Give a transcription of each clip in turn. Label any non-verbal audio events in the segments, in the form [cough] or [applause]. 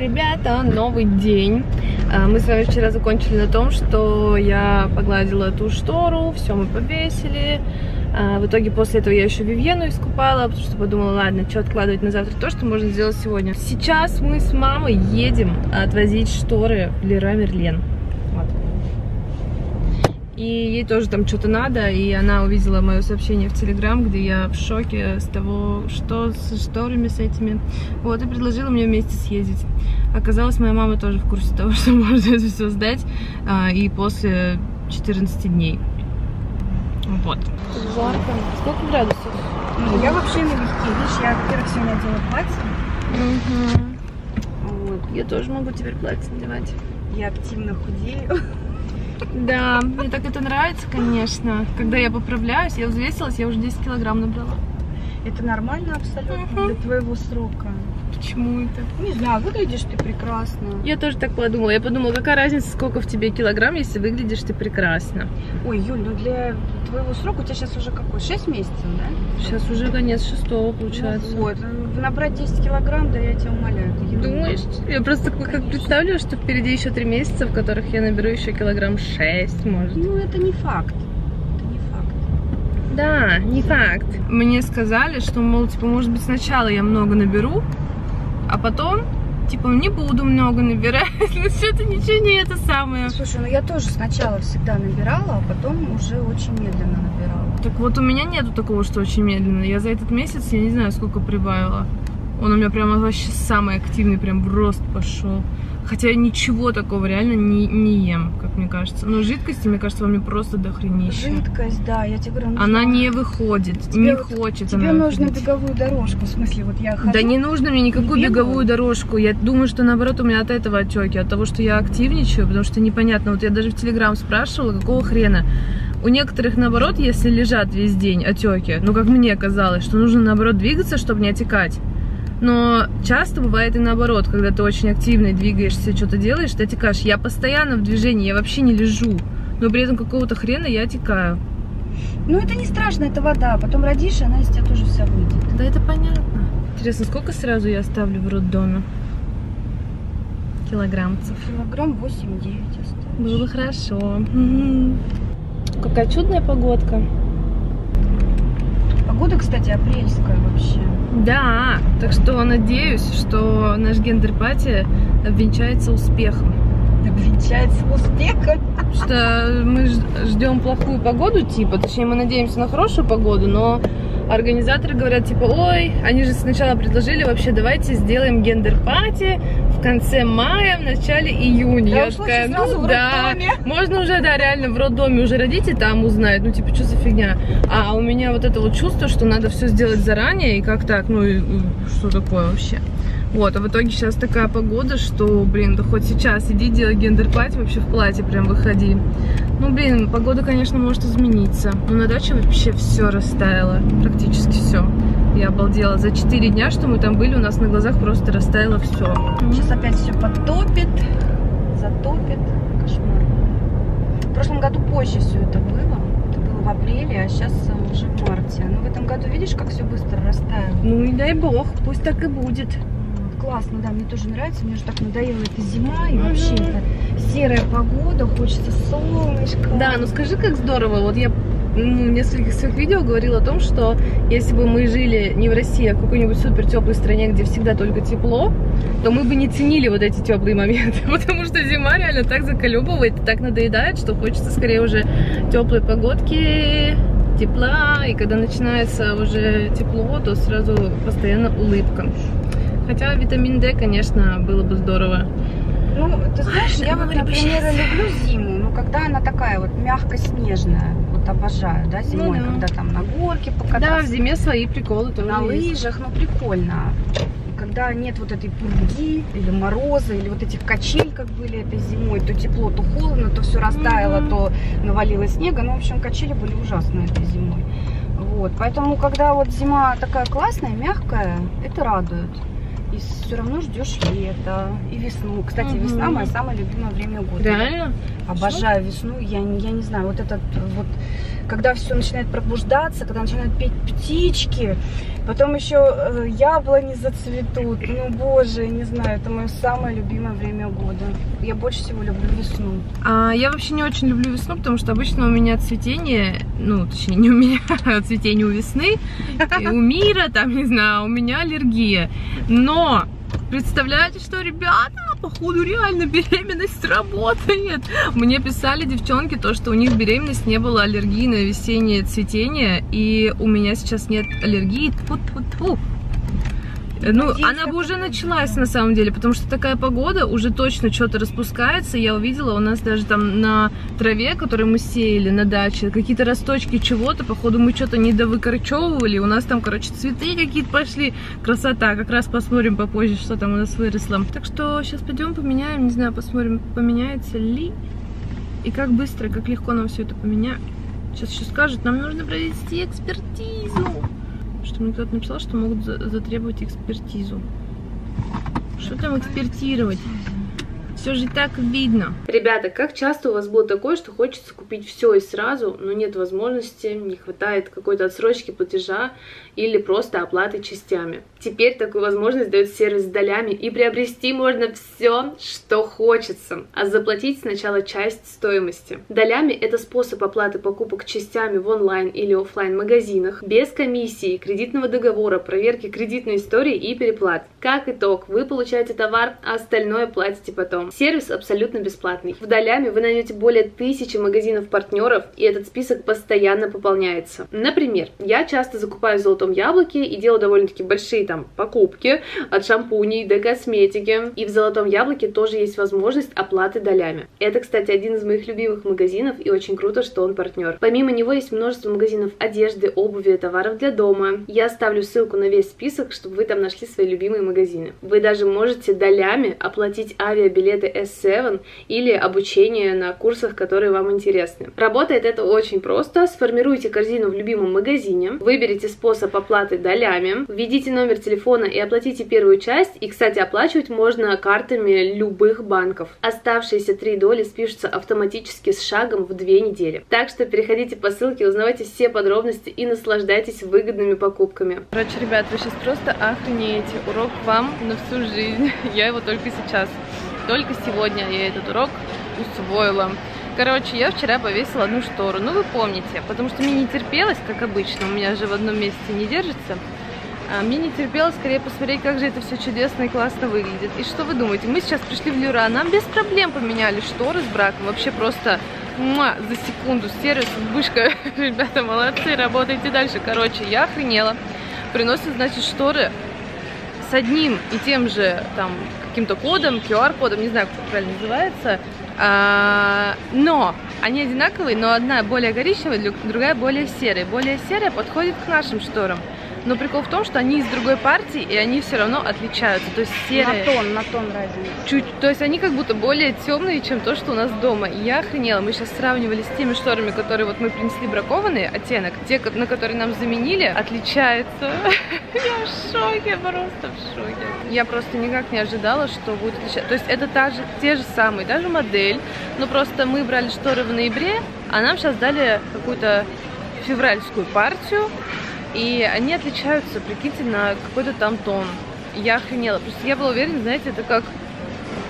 ребята, новый день. А, Мы с вами вчера закончили на том, что я погладила эту штору, все мы повесили. А, В итоге после этого я еще Вивьену искупала, потому что подумала, ладно, что откладывать на завтра, то, что можно сделать сегодня. Сейчас мы с мамой едем отвозить шторы в Лера Мерлен. И ей тоже там что-то надо, и она увидела мое сообщение в Телеграм, где я в шоке с того, что с шторами с этими. Вот, и предложила мне вместе съездить. Оказалось, моя мама тоже в курсе того, [laughs] что может это все сдать, а, и после 14 дней. Вот. Жарко. Сколько градусов? Ну, я вообще налегке. Видишь, я, во-первых, сегодня одела платье. Вот. Я тоже могу теперь платье надевать. Я активно худею. [laughs] Да, мне так это нравится, конечно. Когда я поправляюсь, я взвесилась, я уже 10 килограмм набрала. Это нормально абсолютно для твоего срока. Почему это? Не знаю, выглядишь ты прекрасно. Я тоже так подумала. Я подумала, какая разница, сколько в тебе килограмм, если выглядишь ты прекрасно. Ой, Юль, ну для твоего срока у тебя сейчас уже какой? 6 месяцев, да? Сейчас уже конец шестого получается. Ну вот, набрать 10 килограмм, да я тебя умоляю. ерунда. Думаешь? Я просто как Конечно. представлю, что впереди еще три месяца, в которых я наберу еще килограмм 6, может. Ну, это не факт. Это не факт. Да, не факт. Мне сказали, что, мол, типа, может быть, сначала я много наберу, а потом, типа, не буду много набирать. [laughs] Ну, что-то ничего не это самое. Слушай, ну я тоже сначала всегда набирала, а потом уже очень медленно набирала. Так вот, у меня нету такого, что очень медленно. Я за этот месяц, я не знаю, сколько прибавила. Он у меня прямо вообще самый активный, прям в рост пошел. Хотя я ничего такого реально не, не ем, как мне кажется. Но жидкости, мне кажется, во мне просто дохренища. Жидкость, да, я тебе говорю, Она нужно- не выходит, Тебе не хочет Тебе она нужно выходить. беговую дорожку, в смысле, вот я хожу. Да не нужно мне никакую Не беговую дорожку. Я думаю, что наоборот у меня от этого отеки, от того, что я активничаю, потому что непонятно. Вот я даже в Телеграм спрашивала, какого хрена. У некоторых, наоборот, если лежат весь день отеки, ну, как мне казалось, что нужно, наоборот, двигаться, чтобы не отекать. Но часто бывает и наоборот, когда ты очень активно двигаешься, что-то делаешь, ты отекаешь. Я постоянно в движении, я вообще не лежу. Но при этом какого-то хрена я отекаю. Ну это не страшно, это вода. Потом родишь, она из тебя тоже вся выйдет. Да это понятно. Интересно, сколько сразу я оставлю в роддоме? Килограммцев. Килограмм 8-9 оставишь. Было бы хорошо. Какая чудная погодка. Погода, кстати, апрельская вообще. Да, так что надеюсь, что наш гендер-пати обвенчается успехом. Обвенчается успехом. Что мы ждем плохую погоду, типа, точнее, мы надеемся на хорошую погоду, но организаторы говорят, типа, ой, они же сначала предложили вообще, давайте сделаем гендер-пати в конце мая, в начале июня. Да Я такая, ну да, можно уже, да, реально в роддоме уже родить и там узнать, ну, типа, что за фигня. А у меня вот это вот чувство, что надо все сделать заранее, и как так, ну, и, и что такое вообще? Вот, а в итоге сейчас такая погода, что, блин, да хоть сейчас иди делай гендер-пати, вообще в платье прям выходи. Ну, блин, погода, конечно, может измениться. Но на даче вообще все растаяло, практически все. Я обалдела. За 4 дня, что мы там были, у нас на глазах просто растаяло все. Сейчас опять все подтопит, затопит. Кошмар. В прошлом году позже все это было. Это было в апреле, а сейчас уже в марте. Но в этом году видишь, как все быстро растаяло. Ну и дай бог, пусть так и будет. Классно, да, мне тоже нравится. Мне уже так надоела эта зима и Мгм. вообще эта серая погода, хочется солнышко. Да, ну скажи, как здорово. Вот я ну, в нескольких своих видео говорила о том, что если бы мы жили не в России, а в какой-нибудь супер теплой стране, где всегда только тепло, то мы бы не ценили вот эти теплые моменты, [laughs] потому что зима реально так заколебывает так надоедает, что хочется скорее уже теплой погодки, тепла, и когда начинается уже тепло, то сразу постоянно улыбка. Хотя витамин D, конечно, было бы здорово. Ну, ты знаешь, Ай, я вот, например, люблю зиму, но когда она такая вот мягко-снежная, вот обожаю, да, зимой, Ну да. когда там на горке Да, в покататься, зиме свои приколы тоже на есть. лыжах, ну прикольно. Когда нет вот этой пурги или мороза, или вот этих качель, как были этой зимой, то тепло, то холодно, то все растаяло, Мгм. то навалилось снега. Ну, в общем, качели были ужасные этой зимой. Вот, поэтому, когда вот зима такая классная, мягкая, это радует. И все равно ждешь лета и весну. Кстати, Мгм. весна мое самое любимое время года. Реально? Обожаю весну. Я, я не знаю, вот этот вот когда все начинает пробуждаться, когда начинают петь птички, потом еще э, яблони зацветут. Ну, боже, не знаю, это мое самое любимое время года. Я больше всего люблю весну. А, я вообще не очень люблю весну, потому что обычно у меня цветение, ну, точнее, не у меня, [laughs] цветение у весны, у мира, там, не знаю, у меня аллергия. Но Представляете, что, ребята, походу реально беременность работает. Мне писали девчонки то, что у них беременность не было аллергии на весеннее цветение, и у меня сейчас нет аллергии. Тьфу -тьфу -тьфу. Ну, Надеюсь, она бы уже началась на самом деле, потому что такая погода, уже точно что-то распускается. Я увидела, у нас даже там на траве, которую мы сеяли на даче, какие-то росточки чего-то, походу мы что-то не довыкорчевывали, у нас там, короче, цветы какие-то пошли. Красота, как раз посмотрим попозже, что там у нас выросло. Так что сейчас пойдем поменяем, не знаю, посмотрим, поменяется ли и как быстро, как легко нам все это поменять. Сейчас еще скажут, нам нужно провести экспертизу. Что мне кто-то написал, что могут за- затребовать экспертизу. Что там экспертировать? Все же так видно. Ребята, как часто у вас было такое, что хочется купить все и сразу, но нет возможности, не хватает какой-то отсрочки платежа или просто оплаты частями? Теперь такую возможность дает сервис с долями, и приобрести можно все, что хочется, а заплатить сначала часть стоимости. Долями это способ оплаты покупок частями в онлайн или оффлайн магазинах, без комиссии, кредитного договора, проверки кредитной истории и переплат. Как итог, вы получаете товар, а остальное платите потом. Сервис абсолютно бесплатный. В Долями вы найдете более тысячи магазинов-партнеров, и этот список постоянно пополняется. Например, я часто закупаю в Золотом Яблоке и делаю довольно-таки большие там покупки от шампуней до косметики. И в Золотом Яблоке тоже есть возможность оплаты долями. Это, кстати, один из моих любимых магазинов, и очень круто, что он партнер. Помимо него есть множество магазинов одежды, обуви, товаров для дома. Я оставлю ссылку на весь список, чтобы вы там нашли свои любимые магазины. Вы даже можете долями оплатить авиабилеты S7 или обучение на курсах, которые вам интересны. Работает это очень просто. Сформируйте корзину в любимом магазине, выберите способ оплаты долями, введите номер телефона и оплатите первую часть. И, кстати, оплачивать можно картами любых банков. Оставшиеся три доли спишутся автоматически с шагом в две недели. Так что переходите по ссылке, узнавайте все подробности и наслаждайтесь выгодными покупками. Короче, ребят, вы сейчас просто охренеете. Урок вам на всю жизнь. [laughs] Я его только сейчас, только сегодня я этот урок усвоила. Короче, я вчера повесила одну штору, ну вы помните, потому что мне не терпелось, как обычно, у меня же в одном месте не держится. А мне не терпелось скорее посмотреть, как же это все чудесно и классно выглядит. И что вы думаете? Мы сейчас пришли в Люра, нам без проблем поменяли шторы с браком. Вообще просто муа, за секунду. Сервис, вышка. [laughs] Ребята, молодцы, работайте дальше. Короче, я охренела. Приносят, значит, шторы с одним и тем же там каким-то кодом, QR-кодом, не знаю, как это правильно называется. А, но они одинаковые, но одна более коричневая, друг- другая более серая. Более серая подходит к нашим шторам. Но прикол в том, что они из другой партии, и они все равно отличаются. То есть серые... На тон, на тон разница. Чуть, то есть они как будто более темные, чем то, что у нас дома. И я охренела. Мы сейчас сравнивали с теми шторами, которые вот мы принесли бракованные оттенок. Те, на которые нам заменили, отличаются. [laughs] Я в шоке, просто в шоке. Я просто никак не ожидала, что будет отличаться. То есть это та же, те же самые, та же модель, но просто мы брали шторы в ноябре, а нам сейчас дали какую-то февральскую партию, и они отличаются, прикиньте, на какой-то там тон. Я охренела. Просто я была уверена, знаете, это как,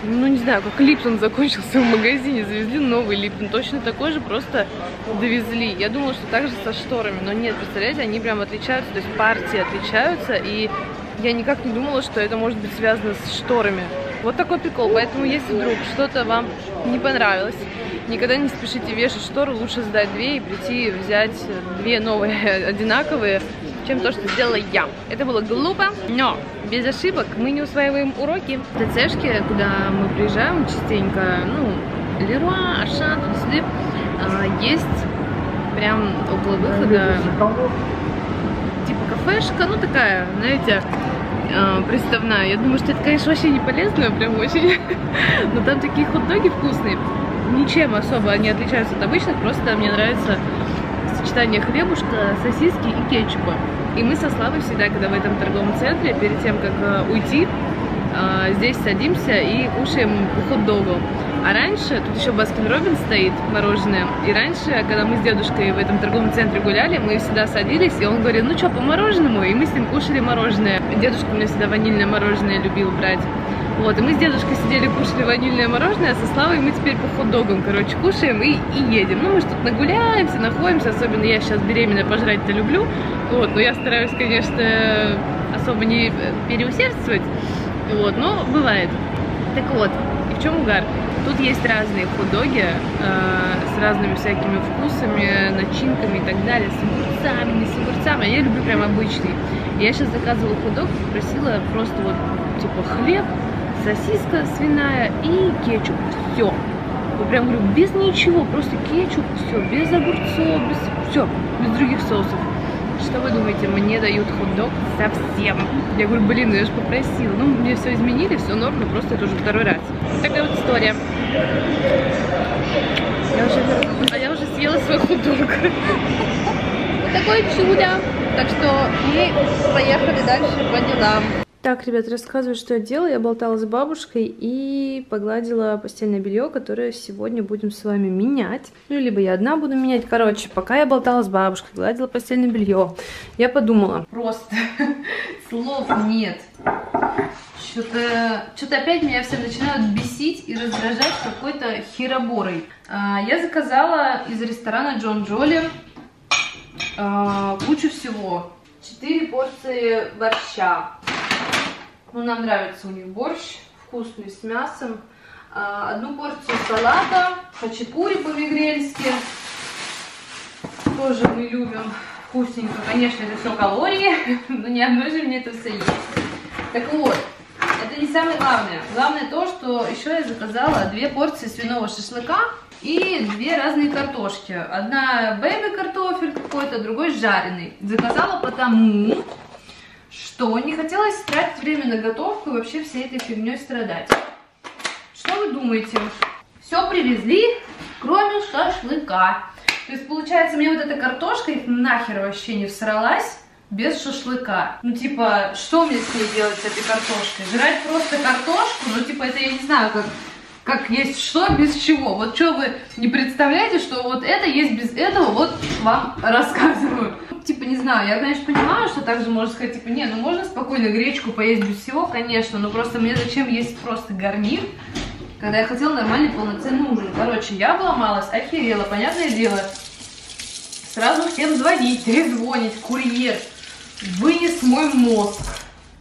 ну не знаю, как Липтон закончился в магазине, завезли новый Липтон. Точно такой же, просто довезли. Я думала, что так же со шторами, но нет, представляете, они прям отличаются, то есть партии отличаются, и я никак не думала, что это может быть связано с шторами. Вот такой прикол. Поэтому, если вдруг что-то вам не понравилось, никогда не спешите вешать шторы, лучше сдать две и прийти взять две новые [laughs] одинаковые, чем то, что сделала я. Это было глупо, но без ошибок мы не усваиваем уроки. В ТЦшке, куда мы приезжаем частенько, ну, Леруа, Аршан, туда-сюда, а, есть прям около выхода типа кафешка, ну такая, знаете, э, приставная. Я думаю, что это, конечно, вообще не полезно, прям очень. [laughs] Но там такие хот-доги вкусные. Ничем особо не отличаются от обычных, просто мне нравится сочетание хлебушка, сосиски и кетчупа. И мы со Славой всегда, когда в этом торговом центре, перед тем, как э, уйти, э, здесь садимся и кушаем по хот-догу. А раньше, тут еще Баскин Робин стоит, мороженое, и раньше, когда мы с дедушкой в этом торговом центре гуляли, мы всегда садились, и он говорил, ну что, по мороженому, и мы с ним кушали мороженое. Дедушка у меня всегда ванильное мороженое любил брать. Вот, и мы с дедушкой сидели, кушали ванильное мороженое, а со Славой мы теперь по хот-догам, короче, кушаем и, и едем. Ну, мы тут нагуляемся, находимся, особенно я сейчас беременная, пожрать-то люблю. Вот, но я стараюсь, конечно, особо не переусердствовать. Вот, но бывает. Так вот, и в чем угар? Тут есть разные хот-доги э, с разными всякими вкусами, начинками и так далее, с огурцами, не с огурцами. А я люблю прям обычный. Я сейчас заказывала хот-дог, попросила просто вот типа хлеб, сосиска свиная и кетчуп. Все. Я прям говорю, без ничего, просто кетчуп, все, без огурцов, без все, без других соусов. Что вы думаете, мне дают хот-дог совсем? Я говорю, блин, ну я же попросила. Ну, мне все изменили, все норм, но просто это уже второй раз. Такая вот история. Я уже, а я уже съела свой хот-дог. Вот [laughs] такое чудо. Так что мы поехали дальше по делам. Так, ребят, рассказываю, что я делала. Я болтала с бабушкой и погладила постельное белье, которое сегодня будем с вами менять. Ну, либо я одна буду менять. Короче, пока я болтала с бабушкой, гладила постельное белье, я подумала. Просто [laughs] слов нет. Что-то что опять меня все начинают бесить и раздражать какой-то хероборой. А, я заказала из ресторана Джон Джоли а, кучу всего. Четыре порции борща ну, нам нравится у них борщ, вкусный, с мясом. А, одну порцию салата, хачапури по-вегрельски. Тоже мы любим вкусненько. Конечно, это все калории, [laughs] но ни одной же мне это все есть. Так вот, это не самое главное. Главное то, что еще я заказала две порции свиного шашлыка и две разные картошки. Одна бэйби картофель какой-то, другой жареный. Заказала потому, что не хотелось тратить время на готовку и вообще всей этой фигней страдать. Что вы думаете? Все привезли, кроме шашлыка. То есть, получается, мне вот эта картошка их нахер вообще не всралась без шашлыка. Ну, типа, что мне с ней делать, с этой картошкой? Жрать просто картошку? Ну, типа, это я не знаю, как, как есть что без чего. Вот что вы не представляете, что вот это есть без этого, вот вам рассказываю типа, не знаю, я, конечно, понимаю, что также можно сказать, типа, не, ну можно спокойно гречку поесть без всего, конечно, но просто мне зачем есть просто гарнир, когда я хотела нормальный полноценный ужин. Короче, я обломалась, охерела, понятное дело. Сразу всем звонить, [laughs] трезвонить, курьер. Вынес мой мозг.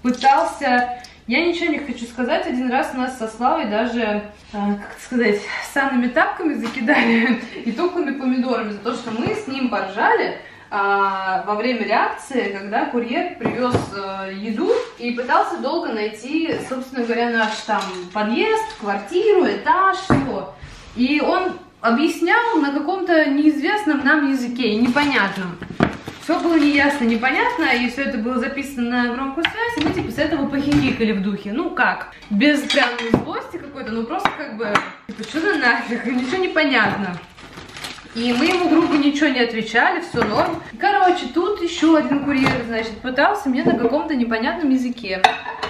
Пытался... Я ничего не хочу сказать, один раз нас со Славой даже, э, как сказать, санными тапками закидали [laughs] и тухлыми помидорами за то, что мы с ним поржали, а, во время реакции, когда курьер привез э, еду и пытался долго найти, собственно говоря, наш там подъезд, квартиру, этаж, все. И он объяснял на каком-то неизвестном нам языке, непонятном. Все было неясно, непонятно, и все это было записано на громкую связь, и мы типа с этого похихикали в духе. Ну как? Без прям злости какой-то, ну просто как бы, типа, что за нафиг, ничего не понятно. И мы ему другу ничего не отвечали, все норм. Короче, тут еще один курьер, значит, пытался мне на каком-то непонятном языке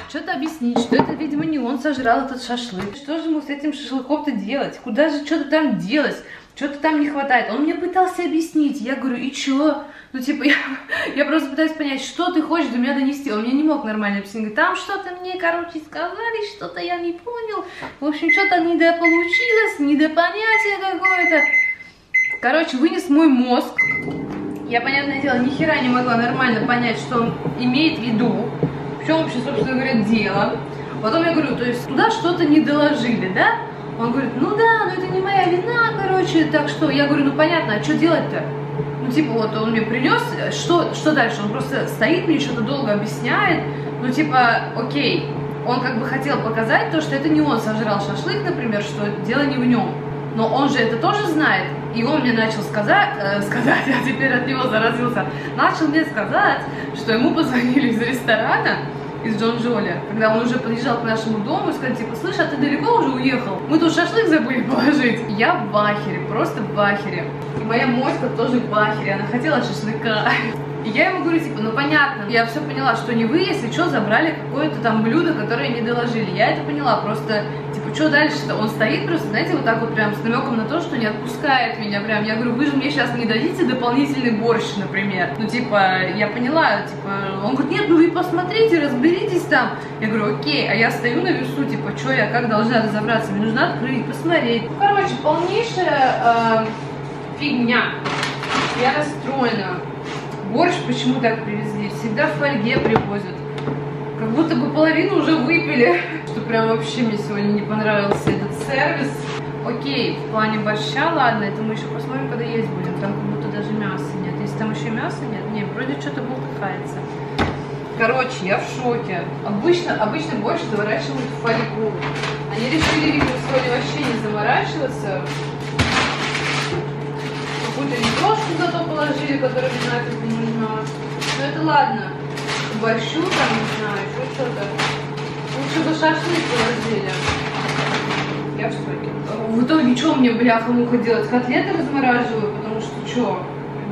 что-то объяснить, что это, видимо, не он сожрал этот шашлык. Что же ему с этим шашлыком-то делать? Куда же что-то там делать? Что-то там не хватает. Он мне пытался объяснить. Я говорю, и чё? Ну, типа, [laughs] я, я просто пытаюсь понять, что ты хочешь до меня донести. Он мне не мог нормально объяснить. Там что-то мне, короче, сказали, что-то я не понял. В общем, что-то недополучилось, недопонятие какое-то. Короче, вынес мой мозг. Я, понятное дело, ни хера не могла нормально понять, что он имеет в виду. В чем вообще, собственно говоря, дело. Потом я говорю, то есть туда что-то не доложили, да? Он говорит, ну да, но это не моя вина, короче, так что... Я говорю, ну понятно, а что делать-то? Типа вот он мне принес, что, что дальше? Он просто стоит, мне что-то долго объясняет. Ну типа, окей, он как бы хотел показать то, что это не он сожрал шашлык, например, что дело не в нем. Но он же это тоже знает. И он мне начал сказать, э, сказать, я [laughs] теперь от него заразился, начал мне сказать, что ему позвонили из ресторана, из Джон Джоли, когда он уже подъезжал к нашему дому и сказали, типа, слышь, а ты далеко уже уехал? Мы тут шашлык забыли [laughs] положить. Я в бахере, просто в бахере. И моя моська тоже в бахере, она хотела шашлыка. [laughs] И я ему говорю, типа, ну понятно, я все поняла, что не вы, если что, забрали какое-то там блюдо, которое не доложили. Я это поняла, просто, что дальше-то? Он стоит просто, знаете, вот так вот прям с намеком на то, что не отпускает меня прям. Я говорю, вы же мне сейчас не дадите дополнительный борщ, например. Ну, типа, я поняла, типа, он говорит, нет, ну вы посмотрите, разберитесь там. Я говорю, окей, а я стою на весу, типа, что я как должна разобраться? Мне нужно открыть, посмотреть. Ну, короче, полнейшая э, фигня. Я расстроена. Борщ почему так привезли? Всегда в фольге привозят. Как будто бы половину уже выпили. Что прям вообще мне сегодня не понравился этот сервис. Окей, в плане борща, ладно, это мы еще посмотрим, когда есть будем. Там как будто даже мяса нет. Если там еще мяса нет, не, вроде что-то болтыхается. Короче, я в шоке. Обычно, обычно борщ заворачивают в фольгу. Они решили, видимо, сегодня вообще не заморачиваться какую-то лепешку зато положили, которая не знаю, не нужна. Но это ладно. Борщу там, не знаю, еще что-то. Лучше бы шашлык положили. Я в шоке. В итоге, что мне, бляха-муха, делать? Котлеты размораживаю, потому что, что,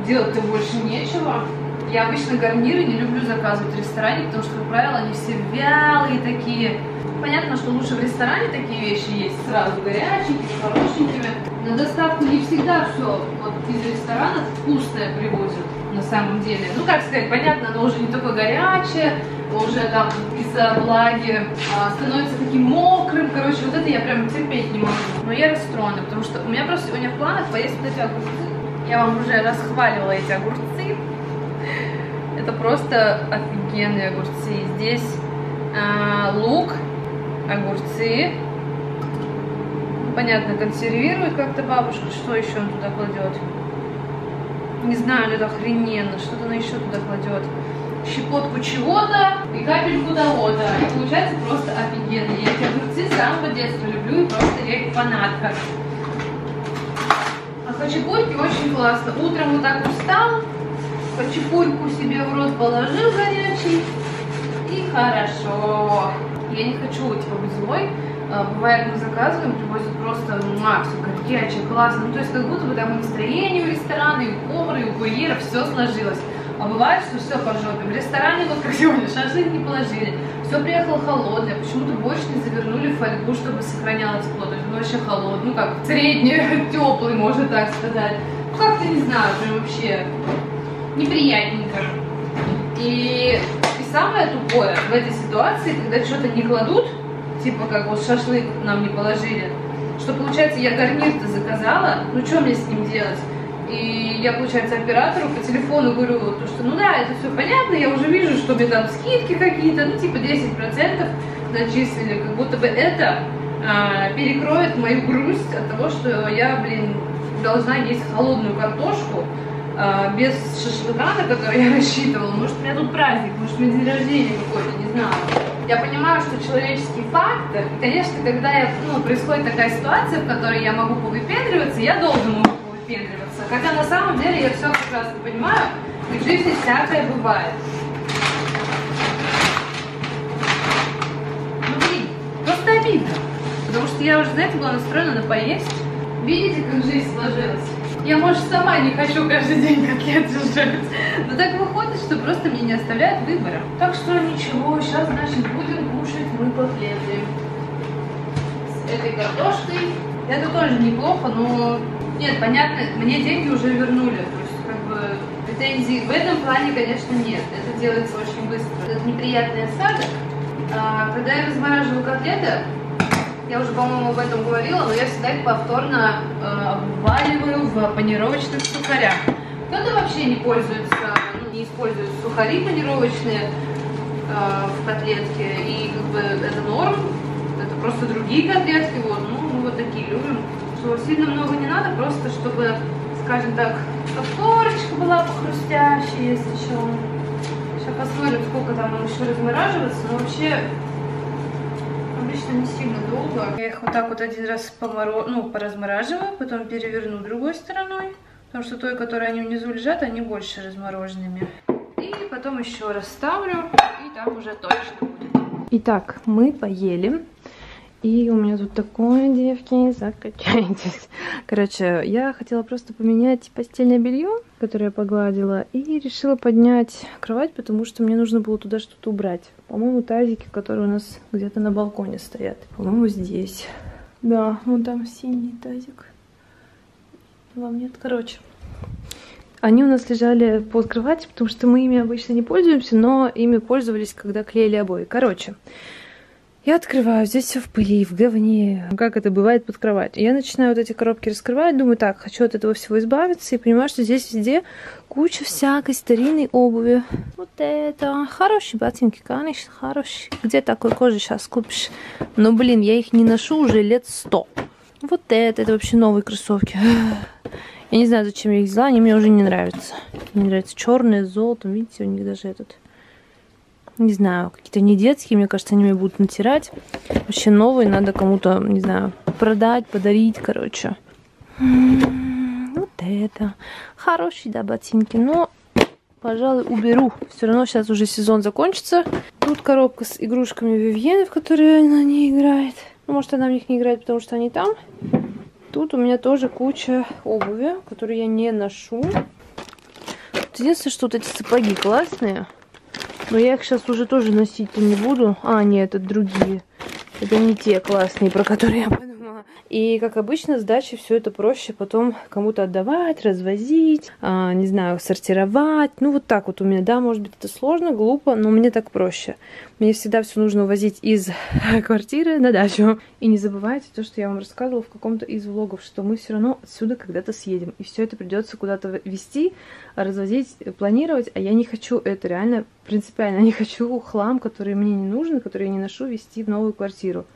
делать-то больше нечего. Я обычно гарниры не люблю заказывать в ресторане, потому что, как правило, они все вялые такие. Понятно, что лучше в ресторане такие вещи есть сразу горяченькие, с хорошенькими. На доставку не всегда все вот из ресторанов вкусное привозят на самом деле. Ну, как сказать, понятно, оно уже не только горячее, уже там из-за влаги а, становится таким мокрым. Короче, вот это я прям терпеть не могу. Но я расстроена, потому что у меня просто меня в планах поесть вот эти огурцы. Я вам уже расхваливала эти огурцы. Это просто офигенные огурцы. Здесь а, лук, огурцы. Понятно, консервирует как-то бабушка. Что еще он туда кладет? Не знаю, это охрененно. Что-то она еще туда кладет. Щепотку чего-то и капельку того-то. И получается просто офигенно. Я эти огурцы с самого детства люблю и просто я их фанатка. А хачапурки очень классно. Утром вот так устал, хачапурьку себе в рот положил горячий и хорошо. Я не хочу, типа, быть злой. А, бывает, мы заказываем, привозят просто, ну, все горячее, классно. Ну, то есть, как будто бы там и настроение у ресторана, и у повара, и у курьера, все сложилось. А бывает, что все по жопе. В ресторане, вот как сегодня, шашлык не положили. Все приехало холодное. Почему-то борщ не завернули в фольгу, чтобы сохраняло тепло. То есть вообще холодный, ну как, средний, [laughs] теплый, можно так сказать. Ну, как-то не знаю, прям вообще неприятненько. И самое тупое в этой ситуации, когда что-то не кладут, типа как вот шашлык нам не положили, что получается я гарнир-то заказала, ну что мне с ним делать? И я, получается, оператору по телефону говорю, то, что ну да, это все понятно, я уже вижу, что мне там скидки какие-то, ну типа 10% начислили, как будто бы это а, перекроет мою грусть от того, что я, блин, должна есть холодную картошку, а, без шашлыка, на который я [laughs] рассчитывала. Может, у меня тут праздник, может, у меня день рождения какой-то, не знаю. Я понимаю, что человеческий фактор, и, конечно, когда я, ну, происходит такая ситуация, в которой я могу повыпендриваться, я должен могу повыпендриваться. Хотя на самом деле я все прекрасно понимаю, и в жизни всякое бывает. Ну, блин, просто обидно. Потому что я уже, знаете, была настроена на поесть. Видите, как жизнь сложилась? Я, может, сама не хочу каждый день котлеты жрать. Но так выходит, что просто мне не оставляют выбора. Так что ничего, сейчас, значит, будем кушать мы котлеты. С этой картошкой. Это тоже неплохо, но... Нет, понятно, мне деньги уже вернули. То есть, как бы, претензий в этом плане, конечно, нет. Это делается очень быстро. Это неприятный осадок. А, когда я размораживаю котлеты, я уже, по-моему, об этом говорила, но я всегда их повторно э, обваливаю в панировочных сухарях. Кто-то вообще не пользуется, ну, не использует сухари панировочные э, в котлетке, и как бы это норм, это просто другие котлетки, вот, ну, мы вот такие любим. Что сильно много не надо, просто чтобы, скажем так, корочка была похрустящая, если еще. Сейчас посмотрим, сколько там еще размораживается, но вообще обычно не сильно долго. Я их вот так вот один раз поморо... ну, поразмораживаю, потом переверну другой стороной, потому что той, которые они внизу лежат, они больше размороженными. И потом еще раз ставлю, и там уже точно будет. Итак, мы поели. И у меня тут такое, девки, закачайтесь. [laughs] Короче, я хотела просто поменять постельное белье, которое я погладила, и решила поднять кровать, потому что мне нужно было туда что-то убрать. По-моему, тазики, которые у нас где-то на балконе стоят. По-моему, здесь. Да, вон там синий тазик. Вам нет, короче. Они у нас лежали под кроватью, потому что мы ими обычно не пользуемся, но ими пользовались, когда клеили обои. Короче, я открываю, здесь все в пыли, в говне, как это бывает под кроватью. Я начинаю вот эти коробки раскрывать, думаю, так, хочу от этого всего избавиться, и понимаю, что здесь везде куча всякой старинной обуви. Вот это, хорошие ботинки, конечно, хорошие. Где такой кожи сейчас купишь? Но, блин, я их не ношу уже лет сто. Вот это, это вообще новые кроссовки. Я не знаю, зачем я их взяла, они мне уже не нравятся. Мне нравятся черные, с видите, у них даже этот не знаю, какие-то не детские, мне кажется, они мне будут натирать. Вообще новые надо кому-то, не знаю, продать, подарить, короче. Вот это. Хорошие, да, ботинки, но, пожалуй, уберу. Все равно сейчас уже сезон закончится. Тут коробка с игрушками Вивьены, в которые она не играет. Ну, может, она в них не играет, потому что они там. Тут у меня тоже куча обуви, которую я не ношу. Единственное, что вот эти сапоги классные. Но я их сейчас уже тоже носить не буду. А, нет, это другие. Это не те классные, про которые я подумала. И, как обычно, сдачи все это проще потом кому-то отдавать, развозить, а, не знаю, сортировать. Ну, вот так вот у меня, да, может быть, это сложно, глупо, но мне так проще. Мне всегда все нужно увозить из [laughs] квартиры на дачу. И не забывайте то, что я вам рассказывала в каком-то из влогов, что мы все равно отсюда когда-то съедем. И все это придется куда-то везти, развозить, планировать. А я не хочу это реально принципиально. Не хочу хлам, который мне не нужен, который я не ношу, везти в новую квартиру.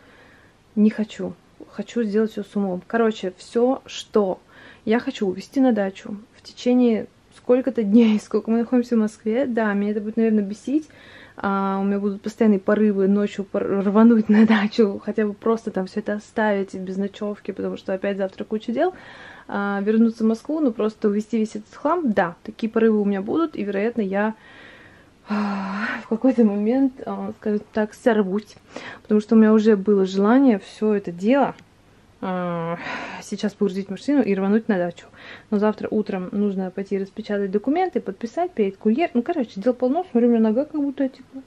Не хочу. Хочу сделать все с умом. Короче, все, что я хочу увезти на дачу в течение сколько-то дней, [laughs] сколько мы находимся в Москве, да, меня это будет, наверное, бесить, а, у меня будут постоянные порывы ночью рвануть на дачу, хотя бы просто там все это оставить без ночевки, потому что опять завтра куча дел, а, вернуться в Москву, ну просто увезти весь этот хлам, да, такие порывы у меня будут, и, вероятно, я в какой-то момент, а, скажем так, сорвусь, потому что у меня уже было желание все это дело а, сейчас погрузить машину и рвануть на дачу. Но завтра утром нужно пойти распечатать документы, подписать, перед курьер. Ну, короче, дел полно, смотрю, у меня нога как будто, типа,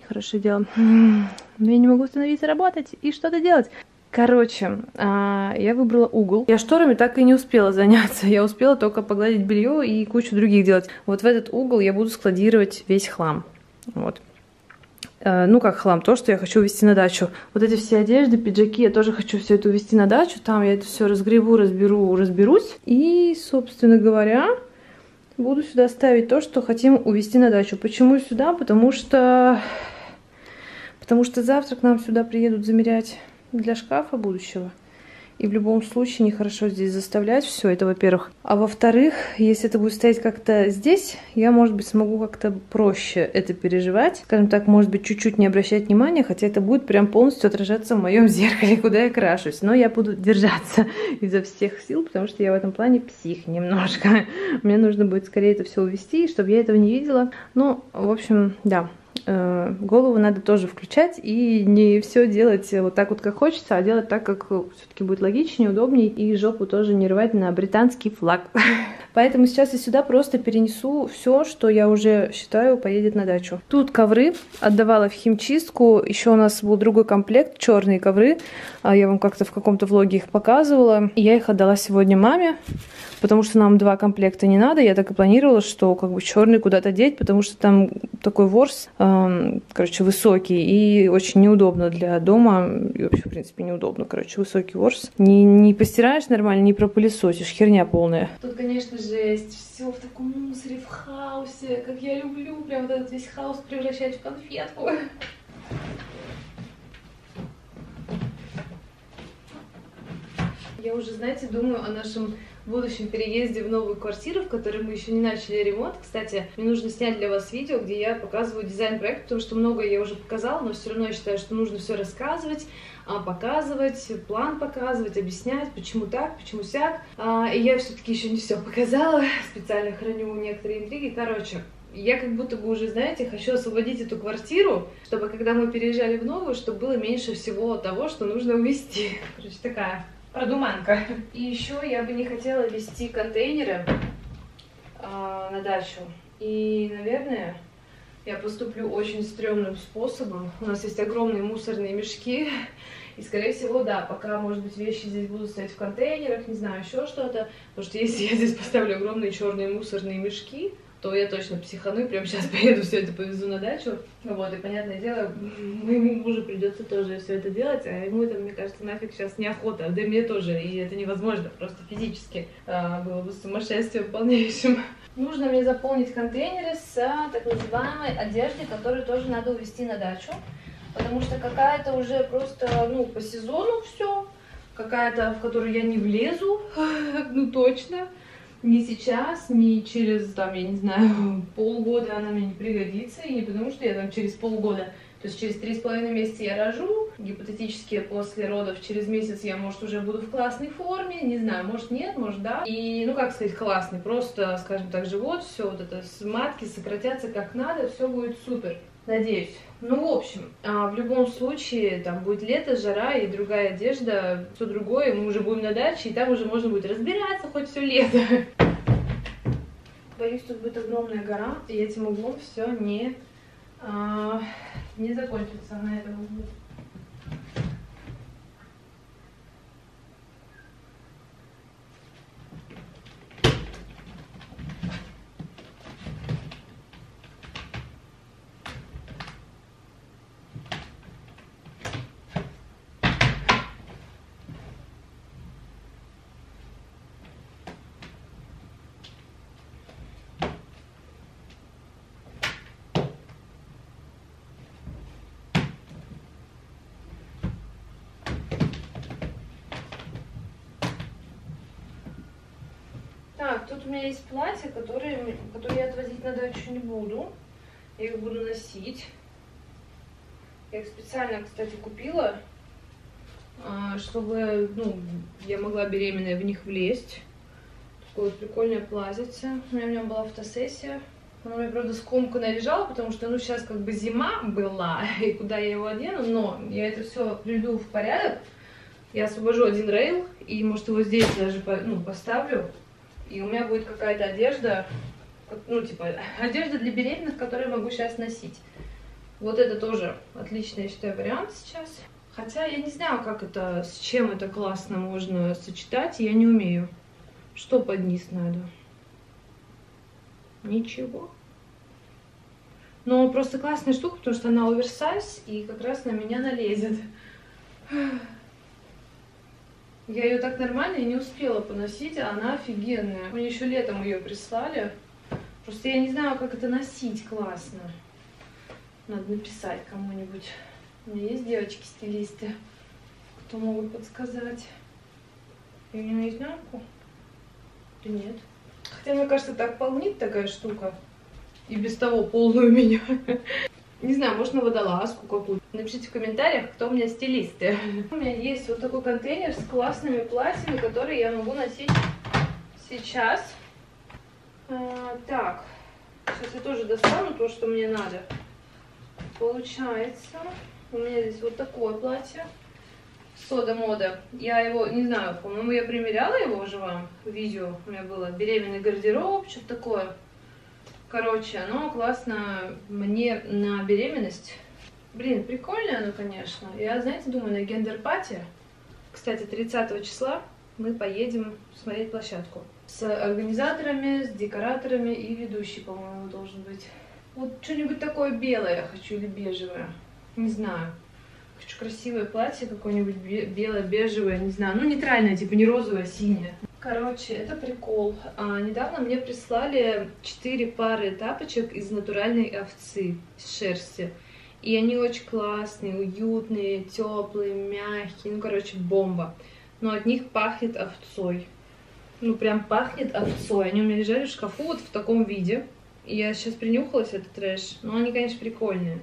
нехорошее дело. Но я не могу остановиться работать и что-то делать. Короче, а, я выбрала угол. Я шторами так и не успела заняться. Я успела только погладить белье и кучу других делать. Вот в этот угол я буду складировать весь хлам. Вот. Э, ну как хлам, то, что я хочу увезти на дачу. Вот эти все одежды, пиджаки, я тоже хочу все это увезти на дачу. Там я это все разгребу, разберу, разберусь. И, собственно говоря, буду сюда ставить то, что хотим увезти на дачу. Почему сюда? Потому что... Потому что завтра к нам сюда приедут замерять для шкафа будущего. И в любом случае нехорошо здесь заставлять все это, во-первых. А во-вторых, если это будет стоять как-то здесь, я, может быть, смогу как-то проще это переживать. Скажем так, может быть, чуть-чуть не обращать внимания, хотя это будет прям полностью отражаться в моем [laughs] зеркале, куда я крашусь. Но я буду держаться [laughs] изо всех сил, потому что я в этом плане псих немножко. [laughs] Мне нужно будет скорее это все увести, чтобы я этого не видела. Ну, в общем, да, голову надо тоже включать и не все делать вот так вот, как хочется, а делать так, как все-таки будет логичнее, удобнее, и жопу тоже не рвать на британский флаг. [laughs] Поэтому сейчас я сюда просто перенесу все, что я уже считаю поедет на дачу. Тут ковры отдавала в химчистку. Еще у нас был другой комплект, черные ковры. А я вам как-то в каком-то влоге их показывала. Я их отдала сегодня маме потому что нам два комплекта не надо. Я так и планировала, что как бы черный куда-то деть, потому что там такой ворс, э, короче, высокий и очень неудобно для дома. И вообще, в принципе, неудобно, короче, высокий ворс. Не, не постираешь нормально, не пропылесосишь, херня полная. Тут, конечно, жесть, все в таком мусоре, в хаосе, как я люблю прям вот этот весь хаос превращать в конфетку. Я уже, знаете, думаю о нашем будущем переезде в новую квартиру, в которой мы еще не начали ремонт. Кстати, мне нужно снять для вас видео, где я показываю дизайн проекта, потому что многое я уже показала, но все равно я считаю, что нужно все рассказывать, а, показывать, план показывать, объяснять, почему так, почему сяк. А, и я все-таки еще не все показала, [laughs] специально храню некоторые интриги. Короче, я как будто бы уже, знаете, хочу освободить эту квартиру, чтобы когда мы переезжали в новую, чтобы было меньше всего того, что нужно увезти. [laughs] Короче, такая продуманка. И еще я бы не хотела вести контейнеры э, на дачу. И, наверное, я поступлю очень стрёмным способом. У нас есть огромные мусорные мешки, И, скорее всего, да, пока, может быть, вещи здесь будут стоять в контейнерах, не знаю, еще что-то. Потому что если я здесь поставлю огромные черные мусорные мешки, то я точно психану, прямо сейчас [laughs] поеду, все это повезу на дачу. Вот, и понятное дело, моему мужу придется тоже все это делать, а ему это, мне кажется, нафиг сейчас неохота, да и мне тоже, и это невозможно, просто физически а, было бы сумасшествием полнейшим. [laughs] Нужно мне заполнить контейнеры с так называемой одеждой, которую тоже надо увезти на дачу, потому что какая-то уже просто, ну, по сезону все, какая-то, в которую я не влезу, [laughs] ну, точно, не сейчас, не через, там, я не знаю, [laughs] полгода она мне не пригодится, и не потому что я там через полгода, то есть через три с половиной месяца я рожу, гипотетически после родов через месяц я, может, уже буду в классной форме, не знаю, может, нет, может, да. И, ну, как сказать, классный, просто, скажем так, живот, все вот это, матки сократятся как надо, все будет супер. Надеюсь. Ну, в общем, а, в любом случае, там будет лето, жара и другая одежда, все другое. Мы уже будем на даче, и там уже можно будет разбираться хоть все лето. Боюсь, тут будет огромная гора, и этим углом все не, а, не закончится на этом углу. Так, тут у меня есть платья, которые, которые я отвозить на дачу не буду. Я их буду носить. Я их специально, кстати, купила, а, чтобы ну, я могла беременная в них влезть. Такое вот прикольное платьице. У меня в нем была фотосессия. Оно меня, правда, скомканное лежало, потому что, ну, сейчас как бы зима была, [laughs] и куда я его одену, но я это все приведу в порядок. Я освобожу один рейл, и, может, его здесь даже ну, поставлю, и у меня будет какая-то одежда, ну, типа, одежда для беременных, которую я могу сейчас носить. Вот это тоже отличный, я считаю, вариант сейчас. Хотя я не знаю, как это, с чем это классно можно сочетать, я не умею. Что под низ надо? Ничего. Но просто классная штука, потому что она оверсайз и как раз на меня налезет. Я ее так нормально и не успела поносить, а она офигенная. Мне еще летом ее прислали. Просто я не знаю, как это носить классно. Надо написать кому-нибудь. У меня есть девочки-стилисты, кто могут подсказать. Я не наизнанку? Да нет. Хотя, мне кажется, так полнит такая штука. И без того полную меня. [laughs] Не знаю, может на водолазку какую-то. Напишите в комментариях, кто у меня стилисты. [laughs] У меня есть вот такой контейнер с классными платьями, которые я могу носить сейчас. А, так, сейчас я тоже достану то, что мне надо. Получается, у меня здесь вот такое платье. Сода мода. Я его, не знаю, по-моему, я примеряла его уже вам. Видео у меня было беременный гардероб, что-то такое. Короче, оно классно мне на беременность. Блин, прикольное оно, конечно. Я, знаете, думаю, на гендер-пати. Кстати, 30 числа мы поедем смотреть площадку. С организаторами, с декораторами и ведущий, по-моему, должен быть. Вот что-нибудь такое белое я хочу или бежевое. Не знаю. Хочу красивое платье какое-нибудь белое, бежевое, не знаю. Ну, нейтральное, типа не розовое, а синее. Короче, это прикол. А, недавно мне прислали 4 пары тапочек из натуральной овцы, из шерсти. И они очень классные, уютные, теплые, мягкие. Ну, короче, бомба. Но от них пахнет овцой. Ну, прям пахнет овцой. Они у меня лежали в шкафу вот в таком виде. И я сейчас принюхалась, этот трэш. Но они, конечно, прикольные.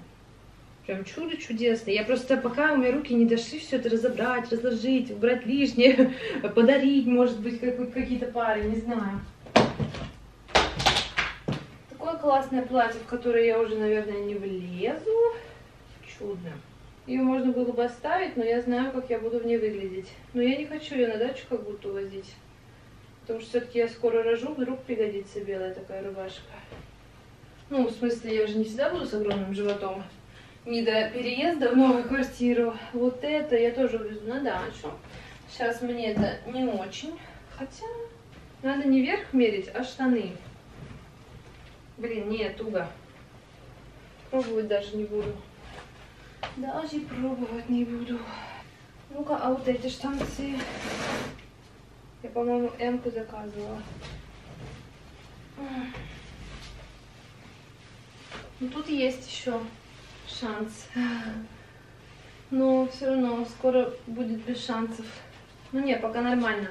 Прям чудо чудесное. Я просто, пока у меня руки не дошли, все это разобрать, разложить, убрать лишнее, [laughs] подарить, может быть, какие-то пары, не знаю. Такое классное платье, в которое я уже, наверное, не влезу. Чудно. Ее можно было бы оставить, но я знаю, как я буду в ней выглядеть. Но я не хочу ее на дачу как будто возить. Потому что все-таки я скоро рожу, вдруг пригодится белая такая рубашка. Ну, в смысле, я же не всегда буду с огромным животом. не до переезда в новую квартиру. Вот это я тоже увезу на дачу. Сейчас мне это не очень. Хотя надо не верх мерить, а штаны. Блин, нет, туго. Пробовать даже не буду. Даже пробовать не буду. Ну-ка, а вот эти штанцы. Я, по-моему, М-ку заказывала. Ну тут есть еще шанс. Но все равно скоро будет без шансов. Ну не, пока нормально.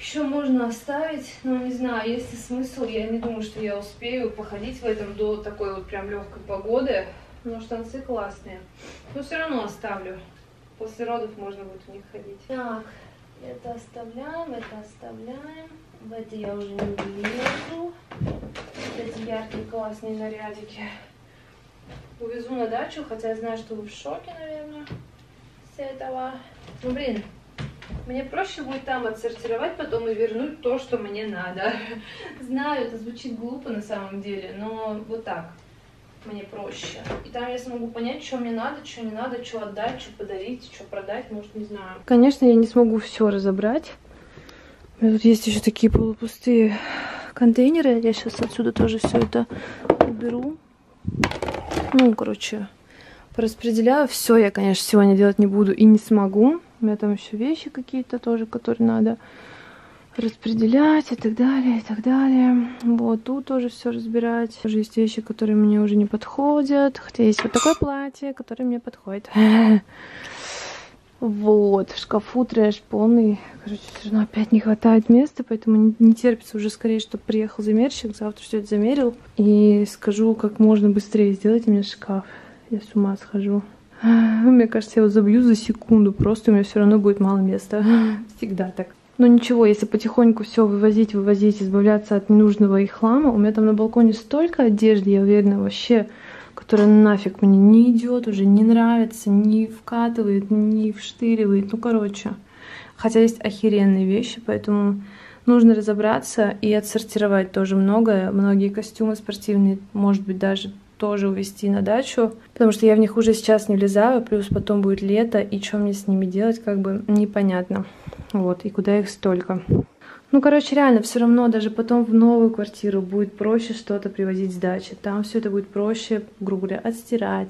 Еще можно оставить, но не знаю, есть ли смысл. Я не думаю, что я успею походить в этом до такой вот прям легкой погоды. Но штанцы классные. Но все равно оставлю. После родов можно будет в них ходить. Так, это оставляем, это оставляем. В эти я уже не влезу. Эти яркие классные нарядики. Увезу на дачу, хотя я знаю, что вы в шоке, наверное, с этого. Ну, блин, мне проще будет там отсортировать потом и вернуть то, что мне надо. [laughs] Знаю, это звучит глупо на самом деле, но вот так мне проще. И там я смогу понять, что мне надо, что не надо, что отдать, что подарить, что продать, может, не знаю. Конечно, я не смогу все разобрать. У меня тут есть еще такие полупустые контейнеры. Я сейчас отсюда тоже все это уберу. Ну, короче, распределяю. Все я, конечно, сегодня делать не буду и не смогу. У меня там еще вещи какие-то тоже, которые надо распределять и так далее, и так далее. Вот, тут тоже все разбирать. Тоже есть вещи, которые мне уже не подходят. Хотя есть вот такое платье, которое мне подходит. [laughs] Вот, в шкафу трэш полный. Короче, все равно опять не хватает места, поэтому не, терпится уже скорее, чтобы приехал замерщик, завтра все это замерил. И скажу, как можно быстрее сделайте мне шкаф. Я с ума схожу. [laughs] Мне кажется, я его забью за секунду, просто у меня все равно будет мало места. [laughs] Всегда так. Но ничего, если потихоньку все вывозить, вывозить, избавляться от ненужного и хлама, у меня там на балконе столько одежды, я уверена, вообще которая нафиг мне не идет, уже не нравится, не вкатывает, не вштыривает. Ну, короче. Хотя есть охеренные вещи, поэтому нужно разобраться и отсортировать тоже многое. Многие костюмы спортивные, может быть, даже тоже увезти на дачу, потому что я в них уже сейчас не влезаю, плюс потом будет лето, и что мне с ними делать, как бы непонятно. Вот, и куда их столько. Ну, короче, реально, все равно даже потом в новую квартиру будет проще что-то привозить с дачи. Там все это будет проще, грубо говоря, отстирать.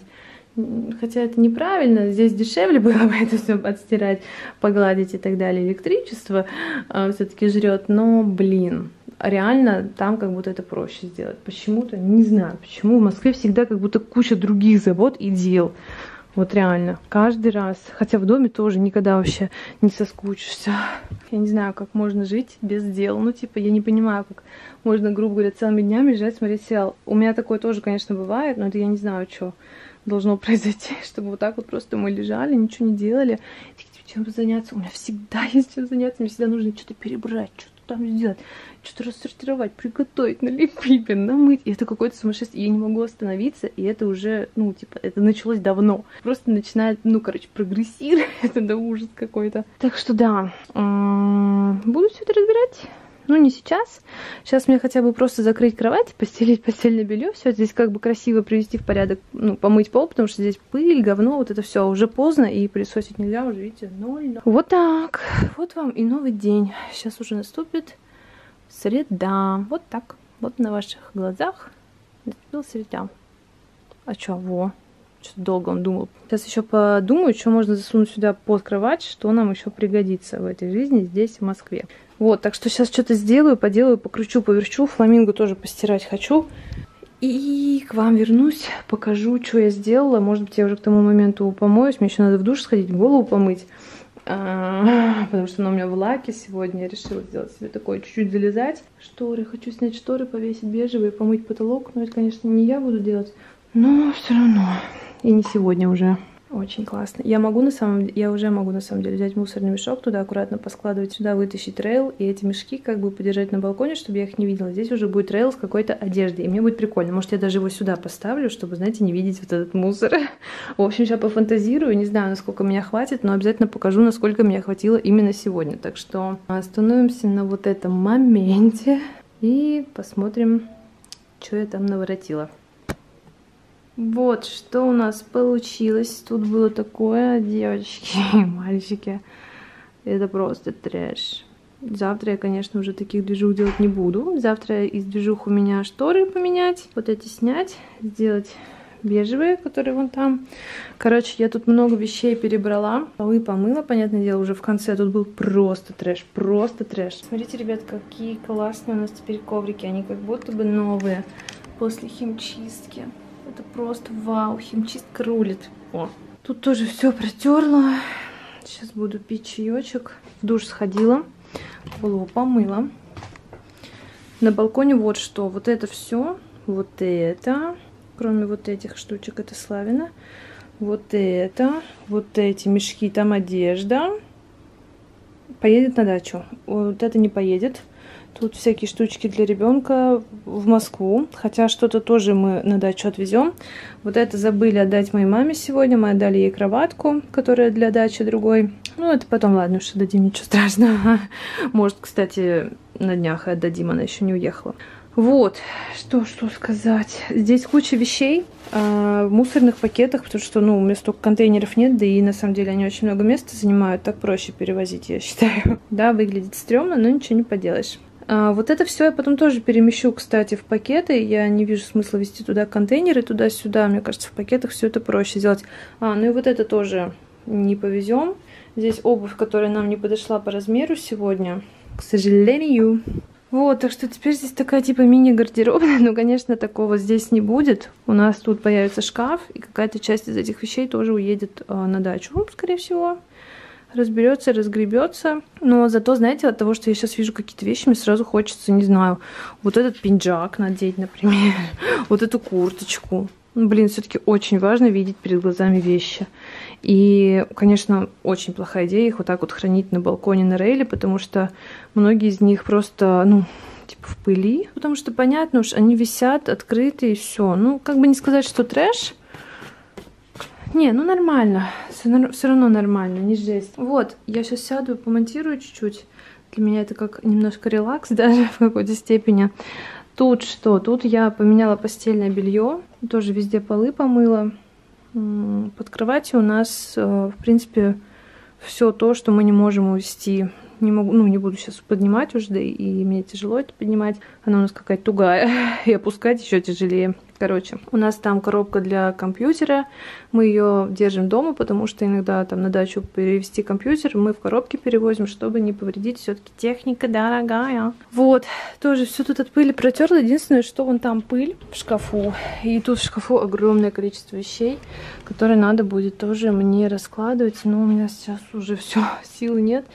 Хотя это неправильно, здесь дешевле [laughs] было бы это все отстирать, погладить и так далее. Электричество э, все-таки жрет, но, блин, реально там как будто это проще сделать. Почему-то, не знаю, почему в Москве всегда как будто куча других забот и дел. Вот реально, каждый раз. Хотя в доме тоже никогда вообще не соскучишься. Я не знаю, как можно жить без дел. Ну, типа, я не понимаю, как можно, грубо говоря, целыми днями лежать, смотреть сериал. У меня такое тоже, конечно, бывает, но это я не знаю, что должно [laughs] произойти, чтобы вот так вот просто мы лежали, ничего не делали. Чем заняться? У меня всегда [laughs] есть чем заняться, мне всегда нужно что-то перебрать, что-то там сделать, что-то рассортировать, приготовить, налепить, [laughs] намыть. И это какое-то сумасшествие. Я не могу остановиться, и это уже, ну, типа, это началось давно. Просто начинает, ну, короче, прогрессировать. [laughs] это да ужас какой-то. Так что да, буду все это разбирать. Ну, не сейчас. Сейчас мне хотя бы просто закрыть кровать, постелить постельное белье, все здесь как бы красиво привести в порядок, ну, помыть пол, потому что здесь пыль, говно, вот это все уже поздно, и пылесосить нельзя, уже, видите, ноль. Вот так. Вот вам и новый день. Сейчас уже наступит среда. Вот так. Вот на ваших глазах наступила среда. А во, что-то долго он думал. Сейчас еще подумаю, что можно засунуть сюда под кровать, что нам еще пригодится в этой жизни здесь, в Москве. Вот, так что сейчас что-то сделаю, поделаю, покручу, поверчу. Фламинго тоже постирать хочу. И к вам вернусь, покажу, что я сделала. Может быть, я уже к тому моменту помоюсь. Мне еще надо в душ сходить, голову помыть. А, потому что она у меня в лаке сегодня. Я решила сделать себе такое, чуть-чуть залезать. Шторы. Хочу снять шторы, повесить бежевые, помыть потолок. Но это, конечно, не я буду делать. Но все равно. И не сегодня уже. Очень классно. Я могу на самом я уже могу на самом деле взять мусорный мешок, туда аккуратно поскладывать, сюда вытащить трейл, и эти мешки как бы подержать на балконе, чтобы я их не видела. Здесь уже будет трейл с какой-то одеждой, и мне будет прикольно. Может, я даже его сюда поставлю, чтобы, знаете, не видеть вот этот мусор. [laughs] В общем, сейчас пофантазирую, не знаю, насколько меня хватит, но обязательно покажу, насколько меня хватило именно сегодня. Так что остановимся на вот этом моменте и посмотрим, что я там наворотила. Вот что у нас получилось. Тут было такое, девочки [laughs] и мальчики. Это просто трэш. Завтра я, конечно, уже таких движух делать не буду. Завтра из движух у меня шторы поменять. Вот эти снять, сделать бежевые, которые вон там. Короче, я тут много вещей перебрала. Полы помыла, понятное дело, уже в конце. Тут был просто трэш, просто трэш. Смотрите, ребят, какие классные у нас теперь коврики. Они как будто бы новые после химчистки. Это просто вау, химчистка рулит. О, тут тоже все протерла. Сейчас буду пить чаечек. В душ сходила, голову помыла. На балконе вот что. Вот это все. Вот это. Кроме вот этих штучек, это Славина. Вот это. Вот эти мешки, там одежда. Поедет на дачу. Вот это не поедет. Тут всякие штучки для ребенка в Москву. Хотя что-то тоже мы на дачу отвезем. Вот это забыли отдать моей маме сегодня. Мы отдали ей кроватку, которая для дачи другой. Ну, это потом, ладно, уж отдадим, ничего страшного. [laughs] Может, кстати, на днях и отдадим, она еще не уехала. Вот, что, что сказать. Здесь куча вещей э, в мусорных пакетах, потому что, ну, у меня столько контейнеров нет, да и на самом деле они очень много места занимают. Так проще перевозить, я считаю. [laughs] Да, выглядит стрёмно, но ничего не поделаешь. А, вот это все я потом тоже перемещу, кстати, в пакеты. Я не вижу смысла вести туда контейнеры, туда-сюда. Мне кажется, в пакетах все это проще сделать. А, ну и вот это тоже не повезем. Здесь обувь, которая нам не подошла по размеру сегодня, к сожалению. Вот, так что теперь здесь такая типа мини-гардеробная, [laughs] но, конечно, такого здесь не будет. У нас тут появится шкаф, и какая-то часть из этих вещей тоже уедет э, на дачу, скорее всего разберется, разгребется. Но зато, знаете, от того, что я сейчас вижу какие-то вещи, мне сразу хочется, не знаю, вот этот пинджак надеть, например, [laughs] вот эту курточку. Ну, блин, все-таки очень важно видеть перед глазами вещи. И, конечно, очень плохая идея их вот так вот хранить на балконе на рейле, потому что многие из них просто, ну, типа в пыли, потому что, понятно уж, они висят открыты и все. Ну, как бы не сказать, что трэш, не, ну нормально. Все, равно нормально, не жесть. Вот, я сейчас сяду, помонтирую чуть-чуть. Для меня это как немножко релакс [laughs] даже в какой-то степени. Тут что? Тут я поменяла постельное белье. Тоже везде полы помыла. Под кроватью у нас, э, в принципе, все то, что мы не можем увести. Не могу, ну, не буду сейчас поднимать уже, да и мне тяжело это поднимать. Она у нас какая-то тугая, [laughs] и опускать еще тяжелее. Короче, у нас там коробка для компьютера. Мы ее держим дома, потому что иногда там на дачу перевести компьютер мы в коробке перевозим, чтобы не повредить. Все-таки техника дорогая. Вот, тоже все тут от пыли протерла. Единственное, что вон там пыль в шкафу. И тут в шкафу огромное количество вещей, которые надо будет тоже мне раскладывать. Но у меня сейчас уже все, [laughs] сил нет.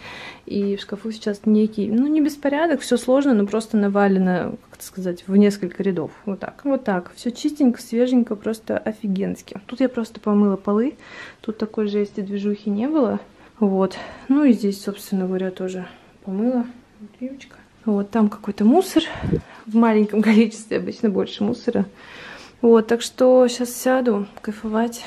И в шкафу сейчас некий, ну не беспорядок, все сложно, но просто навалено, сказать, в несколько рядов. Вот так. Вот так. Все чистенько, свеженько, просто офигенски. Тут я просто помыла полы. Тут такой жести движухи не было. Вот. Ну и здесь, собственно говоря, тоже помыла. Девочка. Вот там какой-то мусор. В маленьком [laughs] количестве обычно больше мусора. Вот, так что сейчас сяду кайфовать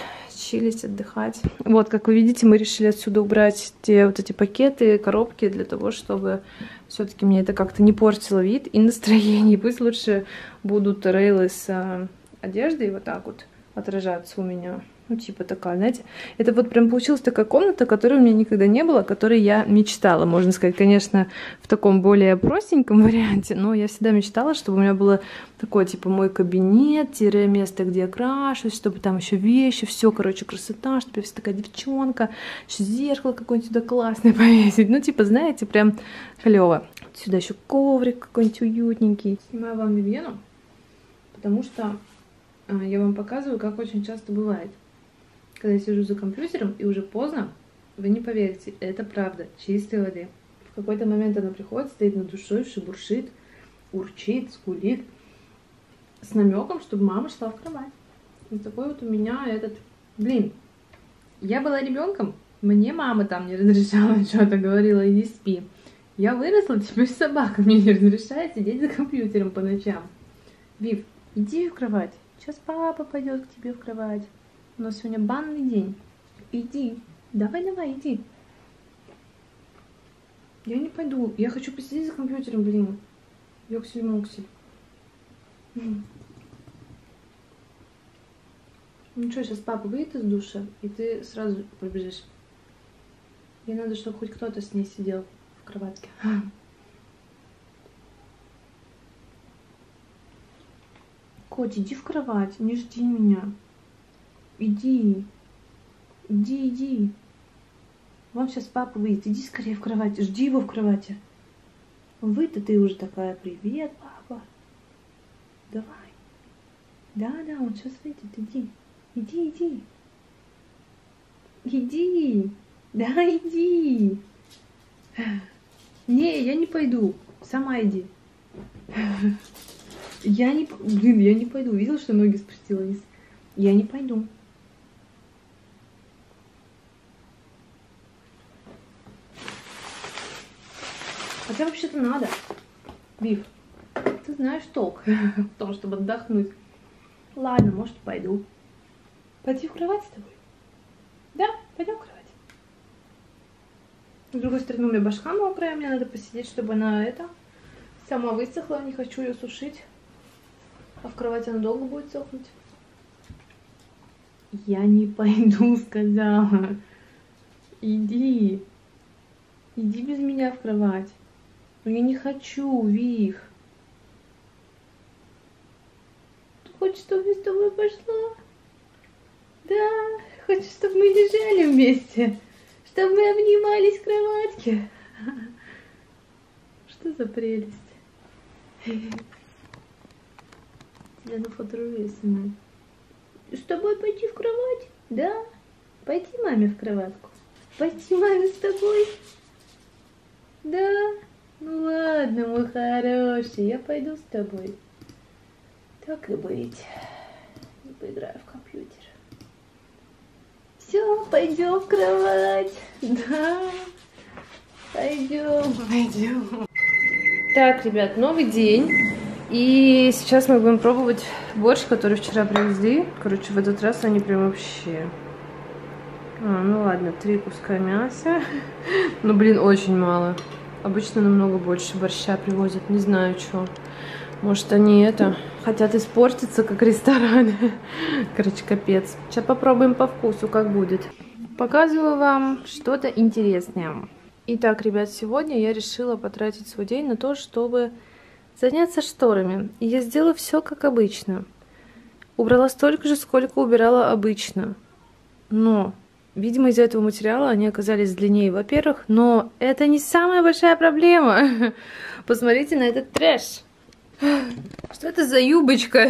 чилить, отдыхать. Вот, как вы видите, мы решили отсюда убрать те вот эти пакеты, коробки, для того, чтобы все-таки мне это как-то не портило вид и настроение. [laughs] Пусть лучше будут рейлы с а, одеждой вот так вот отражаться у меня. Ну, типа такая, знаете. Это вот прям получилась такая комната, которой у меня никогда не было, которой я мечтала, можно сказать. Конечно, в таком более простеньком [laughs] варианте, но я всегда мечтала, чтобы у меня было такое, типа, мой кабинет, тире место, где я крашусь, чтобы там еще вещи, все, короче, красота, чтобы я вся такая девчонка, еще зеркало какое-нибудь сюда классное [laughs] повесить. Ну, типа, знаете, прям клево. Сюда еще коврик какой-нибудь уютненький. Снимаю вам Вивену, потому что а, я вам показываю, как очень часто бывает когда я сижу за компьютером и уже поздно, вы не поверите, это правда, чистой воды. В какой-то момент она приходит, стоит над душой, шебуршит, урчит, скулит, с намеком, чтобы мама шла в кровать. Вот такой вот у меня этот... Блин, я была ребенком, мне мама там не разрешала [laughs] что-то, говорила, иди спи. Я выросла, теперь собака мне не разрешает сидеть за компьютером по ночам. Вив, иди в кровать. Сейчас папа пойдет к тебе в кровать. У нас сегодня банный день. Иди. Давай, давай, иди. Я не пойду. Я хочу посидеть за компьютером, блин. Йоксель-моксель. Ну что, сейчас папа выйдет из душа, и ты сразу побежишь. Мне надо, чтобы хоть кто-то с ней сидел в кроватке. Коть, иди в кровать, не жди меня. Иди. Иди, иди. Вон сейчас папа выйдет. Иди скорее в кровать. Жди его в кровати. Вы-то ты уже такая. Привет, папа. Давай. Да, да, он сейчас выйдет. Иди. Иди, иди. Иди. Да, иди. Не, я не пойду. Сама иди. Я не... Блин, я не пойду. Видел, что ноги спустила вниз? Я не пойду. Хотя вообще-то надо. Вив, ты знаешь толк [laughs] в том, чтобы отдохнуть. Ладно, может, пойду. Пойти в кровать с тобой? Да, пойдем в кровать. С другой стороны, у меня башка мокрая, мне надо посидеть, чтобы она это сама высохла. Не хочу ее сушить. А в кровати она долго будет сохнуть. Я не [laughs] пойду, сказала. Иди. Иди без меня в кровать. Но я не хочу. Ты хочешь, чтобы я с тобой пошла? Да, хочешь, чтобы мы лежали вместе? Чтобы мы обнимались в кроватке? [laughs] Что за прелесть? [laughs] Я на фото снимаю. С тобой пойти в кровать? Да? Пойти маме в кроватку? Пойти маме с тобой? Да? Ну ладно, мой хороший, я пойду с тобой. Так и быть. Не поиграю в компьютер. Все, пойдем в кровать. Да. Пойдем, пойдем. Так, ребят, новый день. И сейчас мы будем пробовать борщ, который вчера привезли. Короче, в этот раз они прям вообще... А, ну ладно, три куска мяса. Ну, блин, очень мало. Обычно намного больше борща привозят. Не знаю, что. Может, они это хотят испортиться, как рестораны. [laughs] Короче, капец. Сейчас попробуем по вкусу, как будет. Показываю вам что-то интересное. Итак, ребят, сегодня я решила потратить свой день на то, чтобы заняться шторами. И я сделала все как обычно. Убрала столько же, сколько убирала обычно. Но, видимо, из-за этого материала они оказались длиннее, во-первых. Но это не самая большая проблема. [laughs] Посмотрите на этот трэш. [sighs] Что это за юбочка?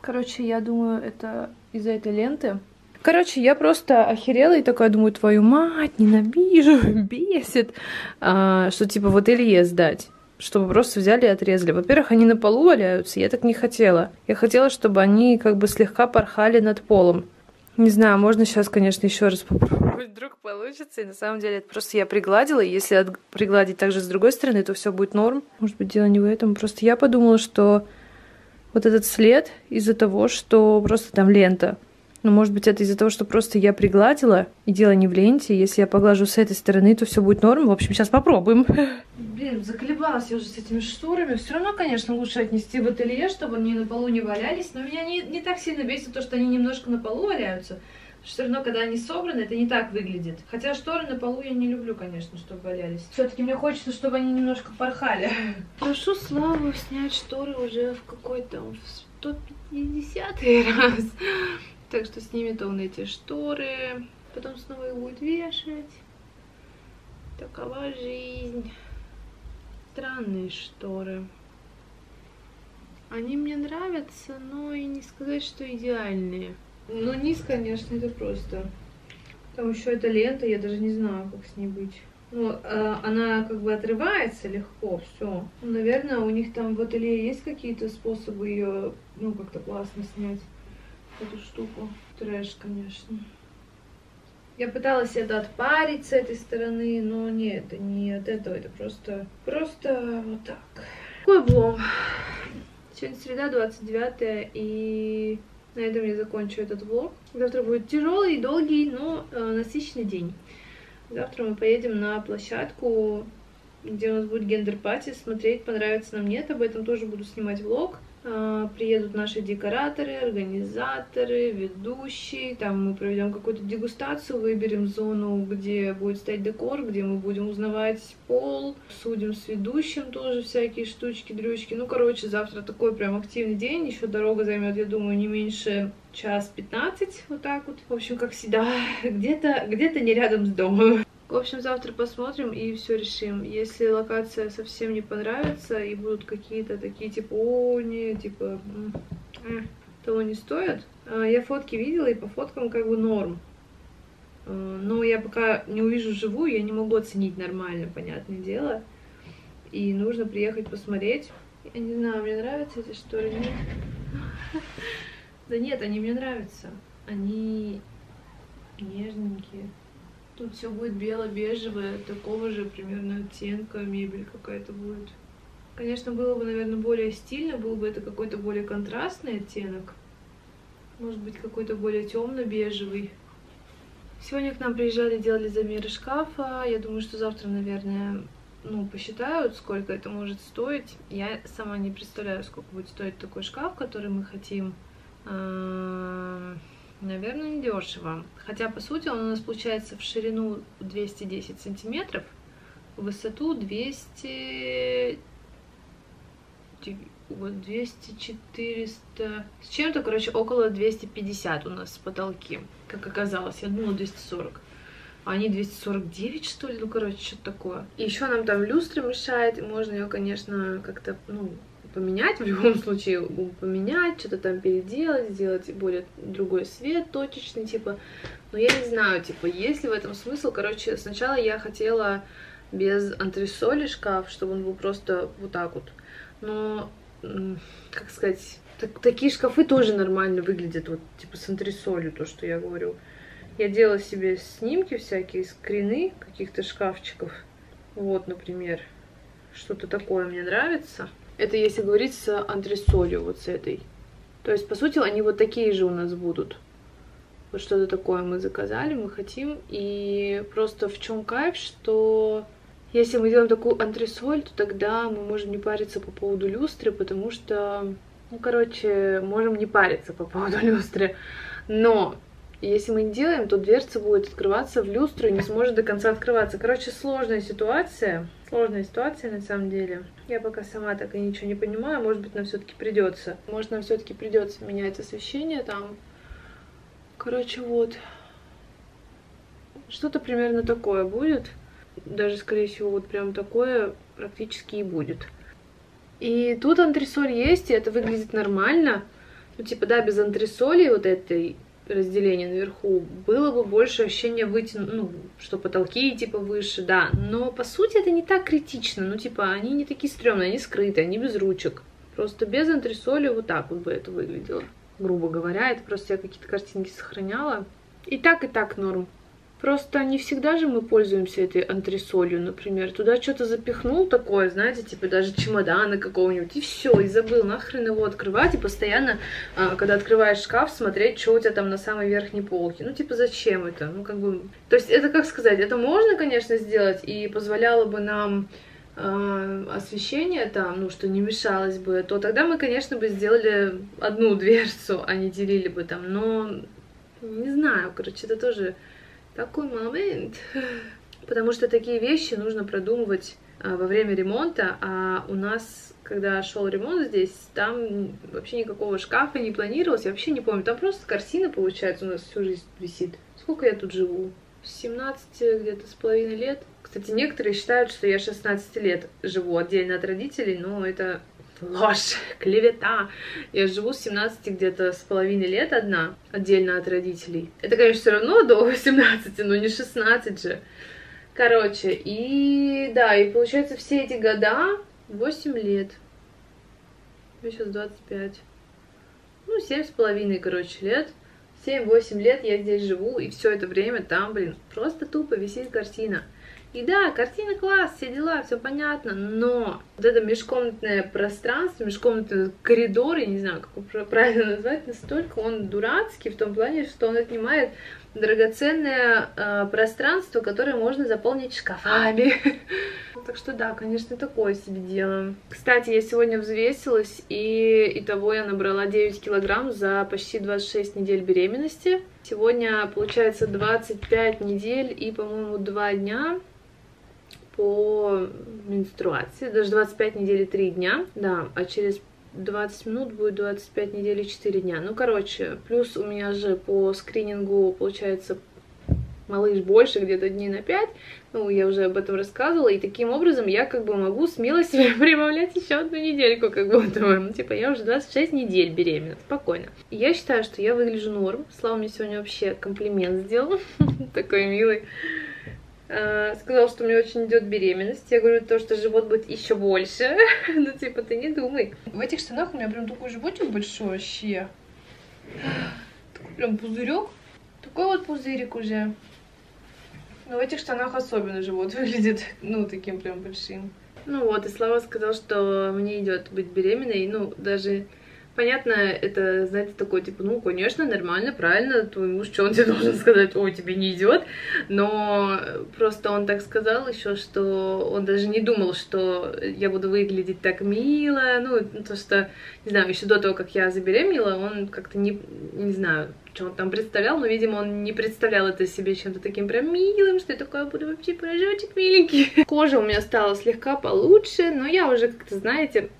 Короче, я думаю, это из-за этой ленты. Короче, я просто охерела и такая думаю, твою мать, ненавижу, [laughs] бесит, а, что типа вот Илье сдать чтобы просто взяли и отрезали. Во-первых, они на полу валяются, я так не хотела. Я хотела, чтобы они как бы слегка порхали над полом. Не знаю, можно сейчас, конечно, еще раз попробовать, вдруг получится. И на самом деле это просто я пригладила. И если от... пригладить также с другой стороны, то все будет норм. Может быть, дело не в этом. Просто я подумала, что вот этот след из-за того, что просто там лента. Ну, может быть, это из-за того, что просто я пригладила, и дело не в ленте. Если я поглажу с этой стороны, то все будет норм. В общем, сейчас попробуем. [laughs] Блин, заколебалась я уже с этими шторами. Все равно, конечно, лучше отнести в ателье, чтобы они на полу не валялись. Но меня не, не так сильно бесит то, что они немножко на полу валяются. Все равно, когда они собраны, это не так выглядит. Хотя шторы на полу я не люблю, конечно, чтобы валялись. Все-таки мне хочется, чтобы они немножко порхали. Прошу Славу снять шторы уже в какой-то 150 раз. Так что снимет он эти шторы, потом снова их будет вешать. Такова жизнь. Странные шторы. Они мне нравятся, но и не сказать, что идеальные. Ну, низ, конечно, это просто. Там еще эта лента, я даже не знаю, как с ней быть. Ну, а, она как бы отрывается легко, все. Ну, наверное, у них там в ателье есть какие-то способы ее, ну, как-то классно снять эту штуку. Трэш, конечно. Я пыталась это отпарить с этой стороны, но нет, это не от этого, это просто, просто вот так. Какой облом. Сегодня среда, 29 и на этом я закончу этот влог. Завтра будет тяжелый, долгий, но э, насыщенный день. Завтра мы поедем на площадку, где у нас будет гендер-пати, смотреть, понравится нам нет. Об этом тоже буду снимать влог. А, приедут наши декораторы, организаторы, ведущие. Там мы проведем какую-то дегустацию, выберем зону, где будет стоять декор, где мы будем узнавать пол, обсудим с ведущим тоже всякие штучки, дрючки. Ну, короче, завтра такой прям активный день. Еще дорога займет, я думаю, не меньше час 15, вот так вот. В общем, как всегда, [laughs] где-то где, -то, не рядом с домом. В общем, завтра посмотрим и все решим. Если локация совсем не понравится и будут какие-то такие типа, о, не, типа, э, того не стоит. А, я фотки видела и по фоткам как бы норм. А, но я пока не увижу живую, я не могу оценить нормально, понятное дело. И нужно приехать посмотреть. Я не знаю, мне нравятся эти шторы, нет? [laughs] Да нет, они мне нравятся. Они нежненькие. Тут все будет бело-бежевое, такого же примерно оттенка, мебель какая-то будет. Конечно, было бы, наверное, более стильно, был бы это какой-то более контрастный оттенок. Может быть, какой-то более темно-бежевый. Сегодня к нам приезжали, делали замеры шкафа. Я думаю, что завтра, наверное, ну, посчитают, сколько это может стоить. Я сама не представляю, сколько будет стоить такой шкаф, который мы хотим. Наверное, недешево. Хотя, по сути, он у нас получается в ширину 210 сантиметров, в высоту 200... Вот 200, 400... С чем-то, короче, около 250 у нас потолки, как оказалось. Я думала 240. А они 249, что ли? Ну, короче, что-то такое. И еще нам там люстра мешает, можно ее, конечно, как-то, ну, поменять в любом случае, поменять, что-то там переделать, сделать более другой свет точечный, типа. Но я не знаю, типа, есть ли в этом смысл. Короче, сначала я хотела без антресоли шкаф, чтобы он был просто вот так вот. Но, как сказать, так, такие шкафы тоже нормально выглядят, вот, типа, с антресолью, то, что я говорю. Я делала себе снимки всякие, скрины каких-то шкафчиков. Вот, например, что-то такое мне нравится. Это если говорить с антресолью, вот с этой. То есть, по сути, они вот такие же у нас будут. Вот что-то такое мы заказали, мы хотим. И просто в чем кайф, что если мы делаем такую антресоль, то тогда мы можем не париться по поводу люстры, потому что, ну, короче, можем не париться по поводу [laughs] люстры. Но если мы не делаем, то дверца будет открываться в люстру и не сможет до конца открываться. Короче, сложная ситуация. Сложная ситуация на самом деле. Я пока сама так и ничего не понимаю. Может быть, нам все-таки придется. Может, нам все-таки придется менять освещение там. Короче, вот. Что-то примерно такое будет. Даже, скорее всего, вот прям такое практически и будет. И тут антресоль есть, и это выглядит нормально. Ну, типа, да, без антресоли вот этой разделение наверху, было бы больше ощущения вытянуть, ну, что потолки типа выше, да, но по сути это не так критично, ну, типа, они не такие стрёмные, они скрытые, они без ручек, просто без антресоли вот так вот бы это выглядело, грубо говоря, это просто я какие-то картинки сохраняла, и так, и так норм. Просто не всегда же мы пользуемся этой антресолью, например. Туда что-то запихнул такое, знаете, типа даже чемодана какого-нибудь, и все, и забыл нахрен его открывать, и постоянно, а, когда открываешь шкаф, смотреть, что у тебя там на самой верхней полке. Ну, типа, зачем это? Ну, как бы... То есть, это, как сказать, это можно, конечно, сделать, и позволяло бы нам э, освещение там, ну, что не мешалось бы, то тогда мы, конечно, бы сделали одну [laughs] дверцу, а не делили бы там, но не знаю, короче, это тоже такой момент. Потому что такие вещи нужно продумывать а, во время ремонта, а у нас, когда шел ремонт здесь, там вообще никакого шкафа не планировалось, я вообще не помню, там просто картина, получается, у нас всю жизнь висит. Сколько я тут живу? 17 где-то с половиной лет. Кстати, некоторые считают, что я 16 лет живу отдельно от родителей, но это ложь, клевета. Я живу с 17 где-то с половиной лет одна, отдельно от родителей. Это, конечно, все равно до 18, но не 16 же. Короче, и да, и получается все эти года 8 лет. Мне сейчас 25. Ну, семь с половиной, короче, лет. 7-8 лет я здесь живу, и все это время там, блин, просто тупо висит картина. И да, картина класс, все дела, все понятно, но вот это межкомнатное пространство, межкомнатный коридор, я не знаю, как правильно назвать, настолько он дурацкий в том плане, что он отнимает драгоценное э, пространство, которое можно заполнить шкафами. [laughs] Так что да, конечно, такое себе дело. Кстати, я сегодня взвесилась, и итого я набрала 9 килограмм за почти 26 недель беременности. Сегодня, получается, 25 недель и, по-моему, 2 дня по менструации, даже 25 недель и 3 дня, да, а через 20 минут будет 25 недель и 4 дня. Ну, короче, плюс у меня же по скринингу, получается, малыш больше, где-то дней на 5. Ну, я уже об этом рассказывала. И таким образом я как бы могу смело [laughs] себе прибавлять еще одну недельку, как будто бы. Ну, типа, я уже 26 недель беременна, спокойно. И я считаю, что я выгляжу норм. Слава мне сегодня вообще комплимент сделал. [laughs] Такой милый. А, сказал, что мне очень идет беременность. Я говорю, то, что живот будет еще больше. [laughs] ну, типа, ты не думай. В этих штанах у меня прям такой животик большой вообще. Такой прям пузырек. Такой вот пузырик уже. Но в этих штанах особенно живот [laughs] выглядит, ну, таким прям большим. Ну вот, и Слава сказал, что мне идет быть беременной. Ну, даже понятно, это, знаете, такое, типа, ну, конечно, нормально, правильно, твой муж, что он тебе [laughs] должен сказать, ой, тебе не идет, но просто он так сказал еще, что он даже не думал, что я буду выглядеть так мило, ну, то, что, не знаю, еще до того, как я забеременела, он как-то не, не знаю, что он там представлял, но, видимо, он не представлял это себе чем-то таким прям милым, что я такая буду вообще пирожочек миленький. [laughs] Кожа у меня стала слегка получше, но я уже как-то, знаете,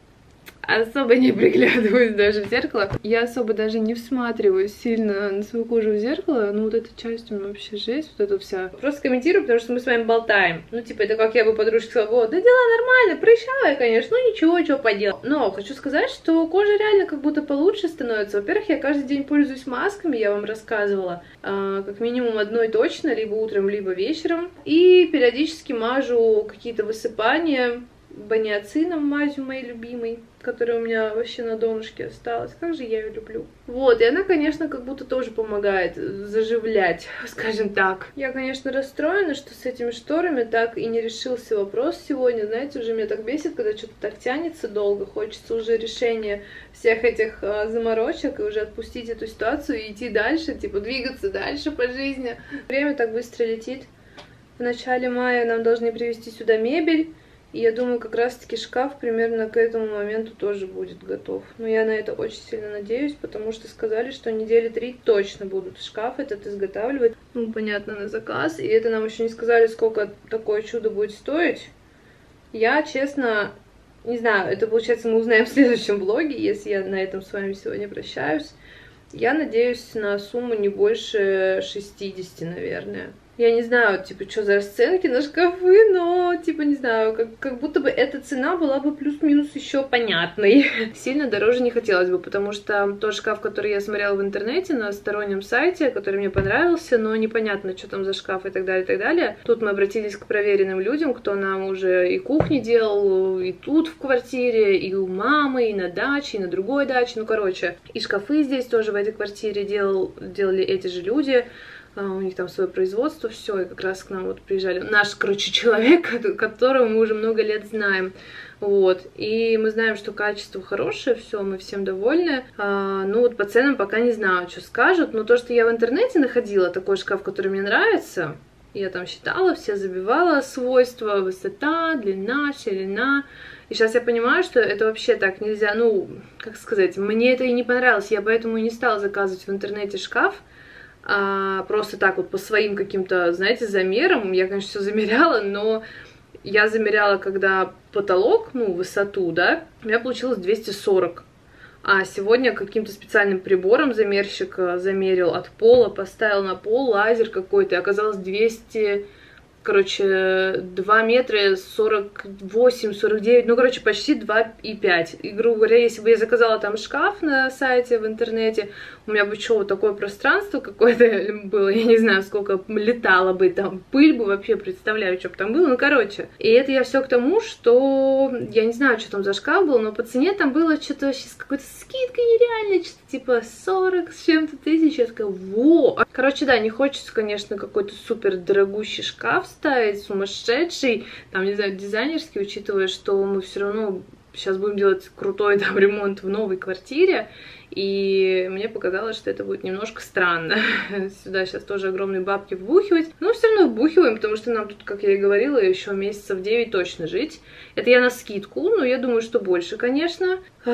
особо не приглядываюсь даже в зеркало. Я особо даже не всматриваюсь сильно на свою кожу в зеркало. Ну, вот эта часть у меня вообще жесть, вот эта вся. Просто комментирую, потому что мы с вами болтаем. Ну, типа, это как я бы подружке сказала, вот, да дела нормально, прыщавая, конечно, ну ничего, что поделать. Но хочу сказать, что кожа реально как будто получше становится. Во-первых, я каждый день пользуюсь масками, я вам рассказывала. А, как минимум одной точно, либо утром, либо вечером. И периодически мажу какие-то высыпания баниацином мазью моей любимой которая у меня вообще на донышке осталась. Как же я ее люблю. Вот, и она, конечно, как будто тоже помогает заживлять, [laughs] скажем так. Я, конечно, расстроена, что с этими шторами так и не решился вопрос сегодня. Знаете, уже меня так бесит, когда что-то так тянется долго. Хочется уже решения всех этих а, заморочек и уже отпустить эту ситуацию и идти дальше, типа двигаться дальше по жизни. Время так быстро летит. В начале мая нам должны привезти сюда мебель. И я думаю, как раз-таки шкаф примерно к этому моменту тоже будет готов. Но я на это очень сильно надеюсь, потому что сказали, что недели три точно будут шкаф этот изготавливать. Ну, понятно, на заказ. И это нам еще не сказали, сколько такое чудо будет стоить. Я, честно, не знаю, это, получается, мы узнаем в следующем блоге, если я на этом с вами сегодня прощаюсь. Я надеюсь на сумму не больше 60, наверное я не знаю, типа, что за расценки на шкафы, но, типа, не знаю, как, как будто бы эта цена была бы плюс-минус еще понятной. [laughs] Сильно дороже не хотелось бы, потому что тот шкаф, который я смотрела в интернете на стороннем сайте, который мне понравился, но непонятно, что там за шкаф и так далее, и так далее. Тут мы обратились к проверенным людям, кто нам уже и кухни делал, и тут в квартире, и у мамы, и на даче, и на другой даче, ну, короче. И шкафы здесь тоже в этой квартире делал, делали эти же люди. А, у них там свое производство, все, и как раз к нам вот приезжали наш, короче, [laughs] человек, которого мы уже много лет знаем. Вот, и мы знаем, что качество хорошее, все, мы всем довольны. А, ну вот по ценам пока не знаю, что скажут, но то, что я в интернете находила, такой шкаф, который мне нравится, я там считала, все забивала свойства, высота, длина, ширина. И сейчас я понимаю, что это вообще так нельзя, ну, как сказать, мне это и не понравилось, я поэтому и не стала заказывать в интернете шкаф, а, просто так вот по своим каким-то, знаете, замерам. Я, конечно, все замеряла, но я замеряла, когда потолок, ну, высоту, да, у меня получилось 240. А сегодня каким-то специальным прибором замерщик э, замерил от пола, поставил на пол лазер какой-то, и оказалось 200 короче, 2 метра 48, 49, ну, короче, почти 2,5. И, грубо говоря, если бы я заказала там шкаф на сайте в интернете, у меня бы что, вот такое пространство какое-то [laughs] было, я не знаю, сколько летало бы там, пыль бы вообще, представляю, что бы там было, ну, короче. И это я все к тому, что я не знаю, что там за шкаф был, но по цене там было что-то с какой-то скидкой нереальной, что-то типа 40 с чем-то тысяч, я такая, во! Короче, да, не хочется, конечно, какой-то супер дорогущий шкаф ставить, сумасшедший, там, не знаю, дизайнерский, учитывая, что мы все равно сейчас будем делать крутой [laughs] там ремонт в новой квартире, и мне показалось, что это будет немножко странно. [laughs] Сюда сейчас тоже огромные бабки вбухивать, но все равно вбухиваем, потому что нам тут, как я и говорила, еще месяцев 9 точно жить. Это я на скидку, но я думаю, что больше, конечно. [sighs]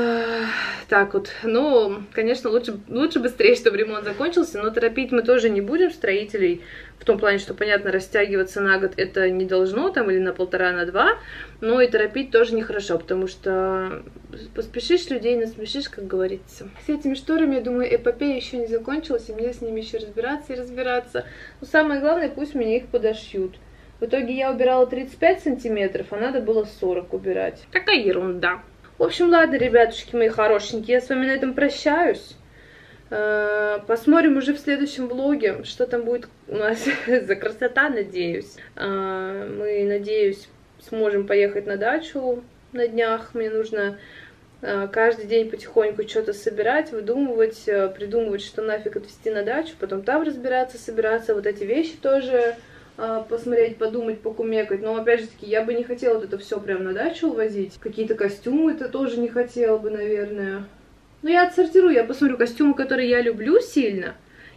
Так вот, ну, конечно, лучше, лучше быстрее, чтобы ремонт закончился, но торопить мы тоже не будем строителей, в том плане, что, понятно, растягиваться на год это не должно, там, или на полтора, на два, но и торопить тоже нехорошо, потому что поспешишь людей, насмешишь, как говорится. С этими шторами, я думаю, эпопея еще не закончилась, и мне с ними еще разбираться и разбираться. Но самое главное, пусть мне их подошьют. В итоге я убирала 35 сантиметров, а надо было 40 убирать. Такая ерунда. В общем, ладно, ребятушки мои хорошенькие, я с вами на этом прощаюсь. Э, посмотрим уже в следующем влоге, что там будет у нас [laughs] за красота, надеюсь. Э, мы, надеюсь, сможем поехать на дачу на днях. Мне нужно э, каждый день потихоньку что-то собирать, выдумывать, придумывать, что нафиг отвезти на дачу, потом там разбираться, собираться. Вот эти вещи тоже посмотреть, подумать, покумекать. Но опять же таки, я бы не хотела вот это все прям на дачу увозить. Какие-то костюмы это тоже не хотела бы, наверное. Но я отсортирую, я посмотрю костюмы, которые я люблю сильно,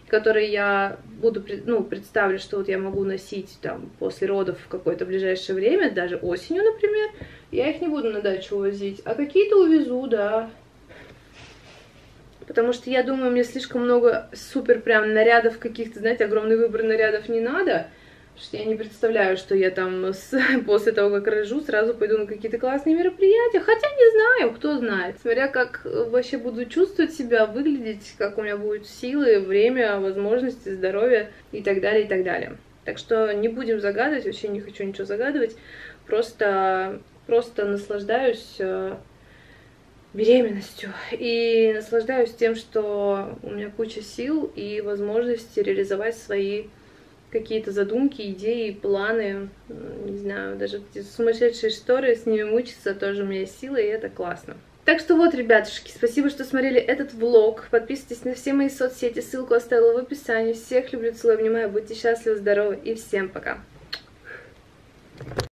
которые я буду, ну, представлю, что вот я могу носить там после родов в какое-то ближайшее время, даже осенью, например, я их не буду на дачу увозить, а какие-то увезу, да. Потому что я думаю, мне слишком много супер прям нарядов каких-то, знаете, огромный выбор нарядов не надо что я не представляю, что я там с, [laughs] после того, как рожу, сразу пойду на какие-то классные мероприятия. Хотя не знаю, кто знает. Смотря как вообще буду чувствовать себя, выглядеть, как у меня будут силы, время, возможности, здоровье и так далее, и так далее. Так что не будем загадывать, вообще не хочу ничего загадывать. Просто, просто наслаждаюсь э, беременностью и наслаждаюсь тем, что у меня куча сил и возможности реализовать свои какие-то задумки, идеи, планы, не знаю, даже эти сумасшедшие шторы, с ними мучиться тоже у меня есть сила, и это классно. Так что вот, ребятушки, спасибо, что смотрели этот влог. Подписывайтесь на все мои соцсети, ссылку оставила в описании. Всех люблю, целую, обнимаю, будьте счастливы, здоровы и всем пока.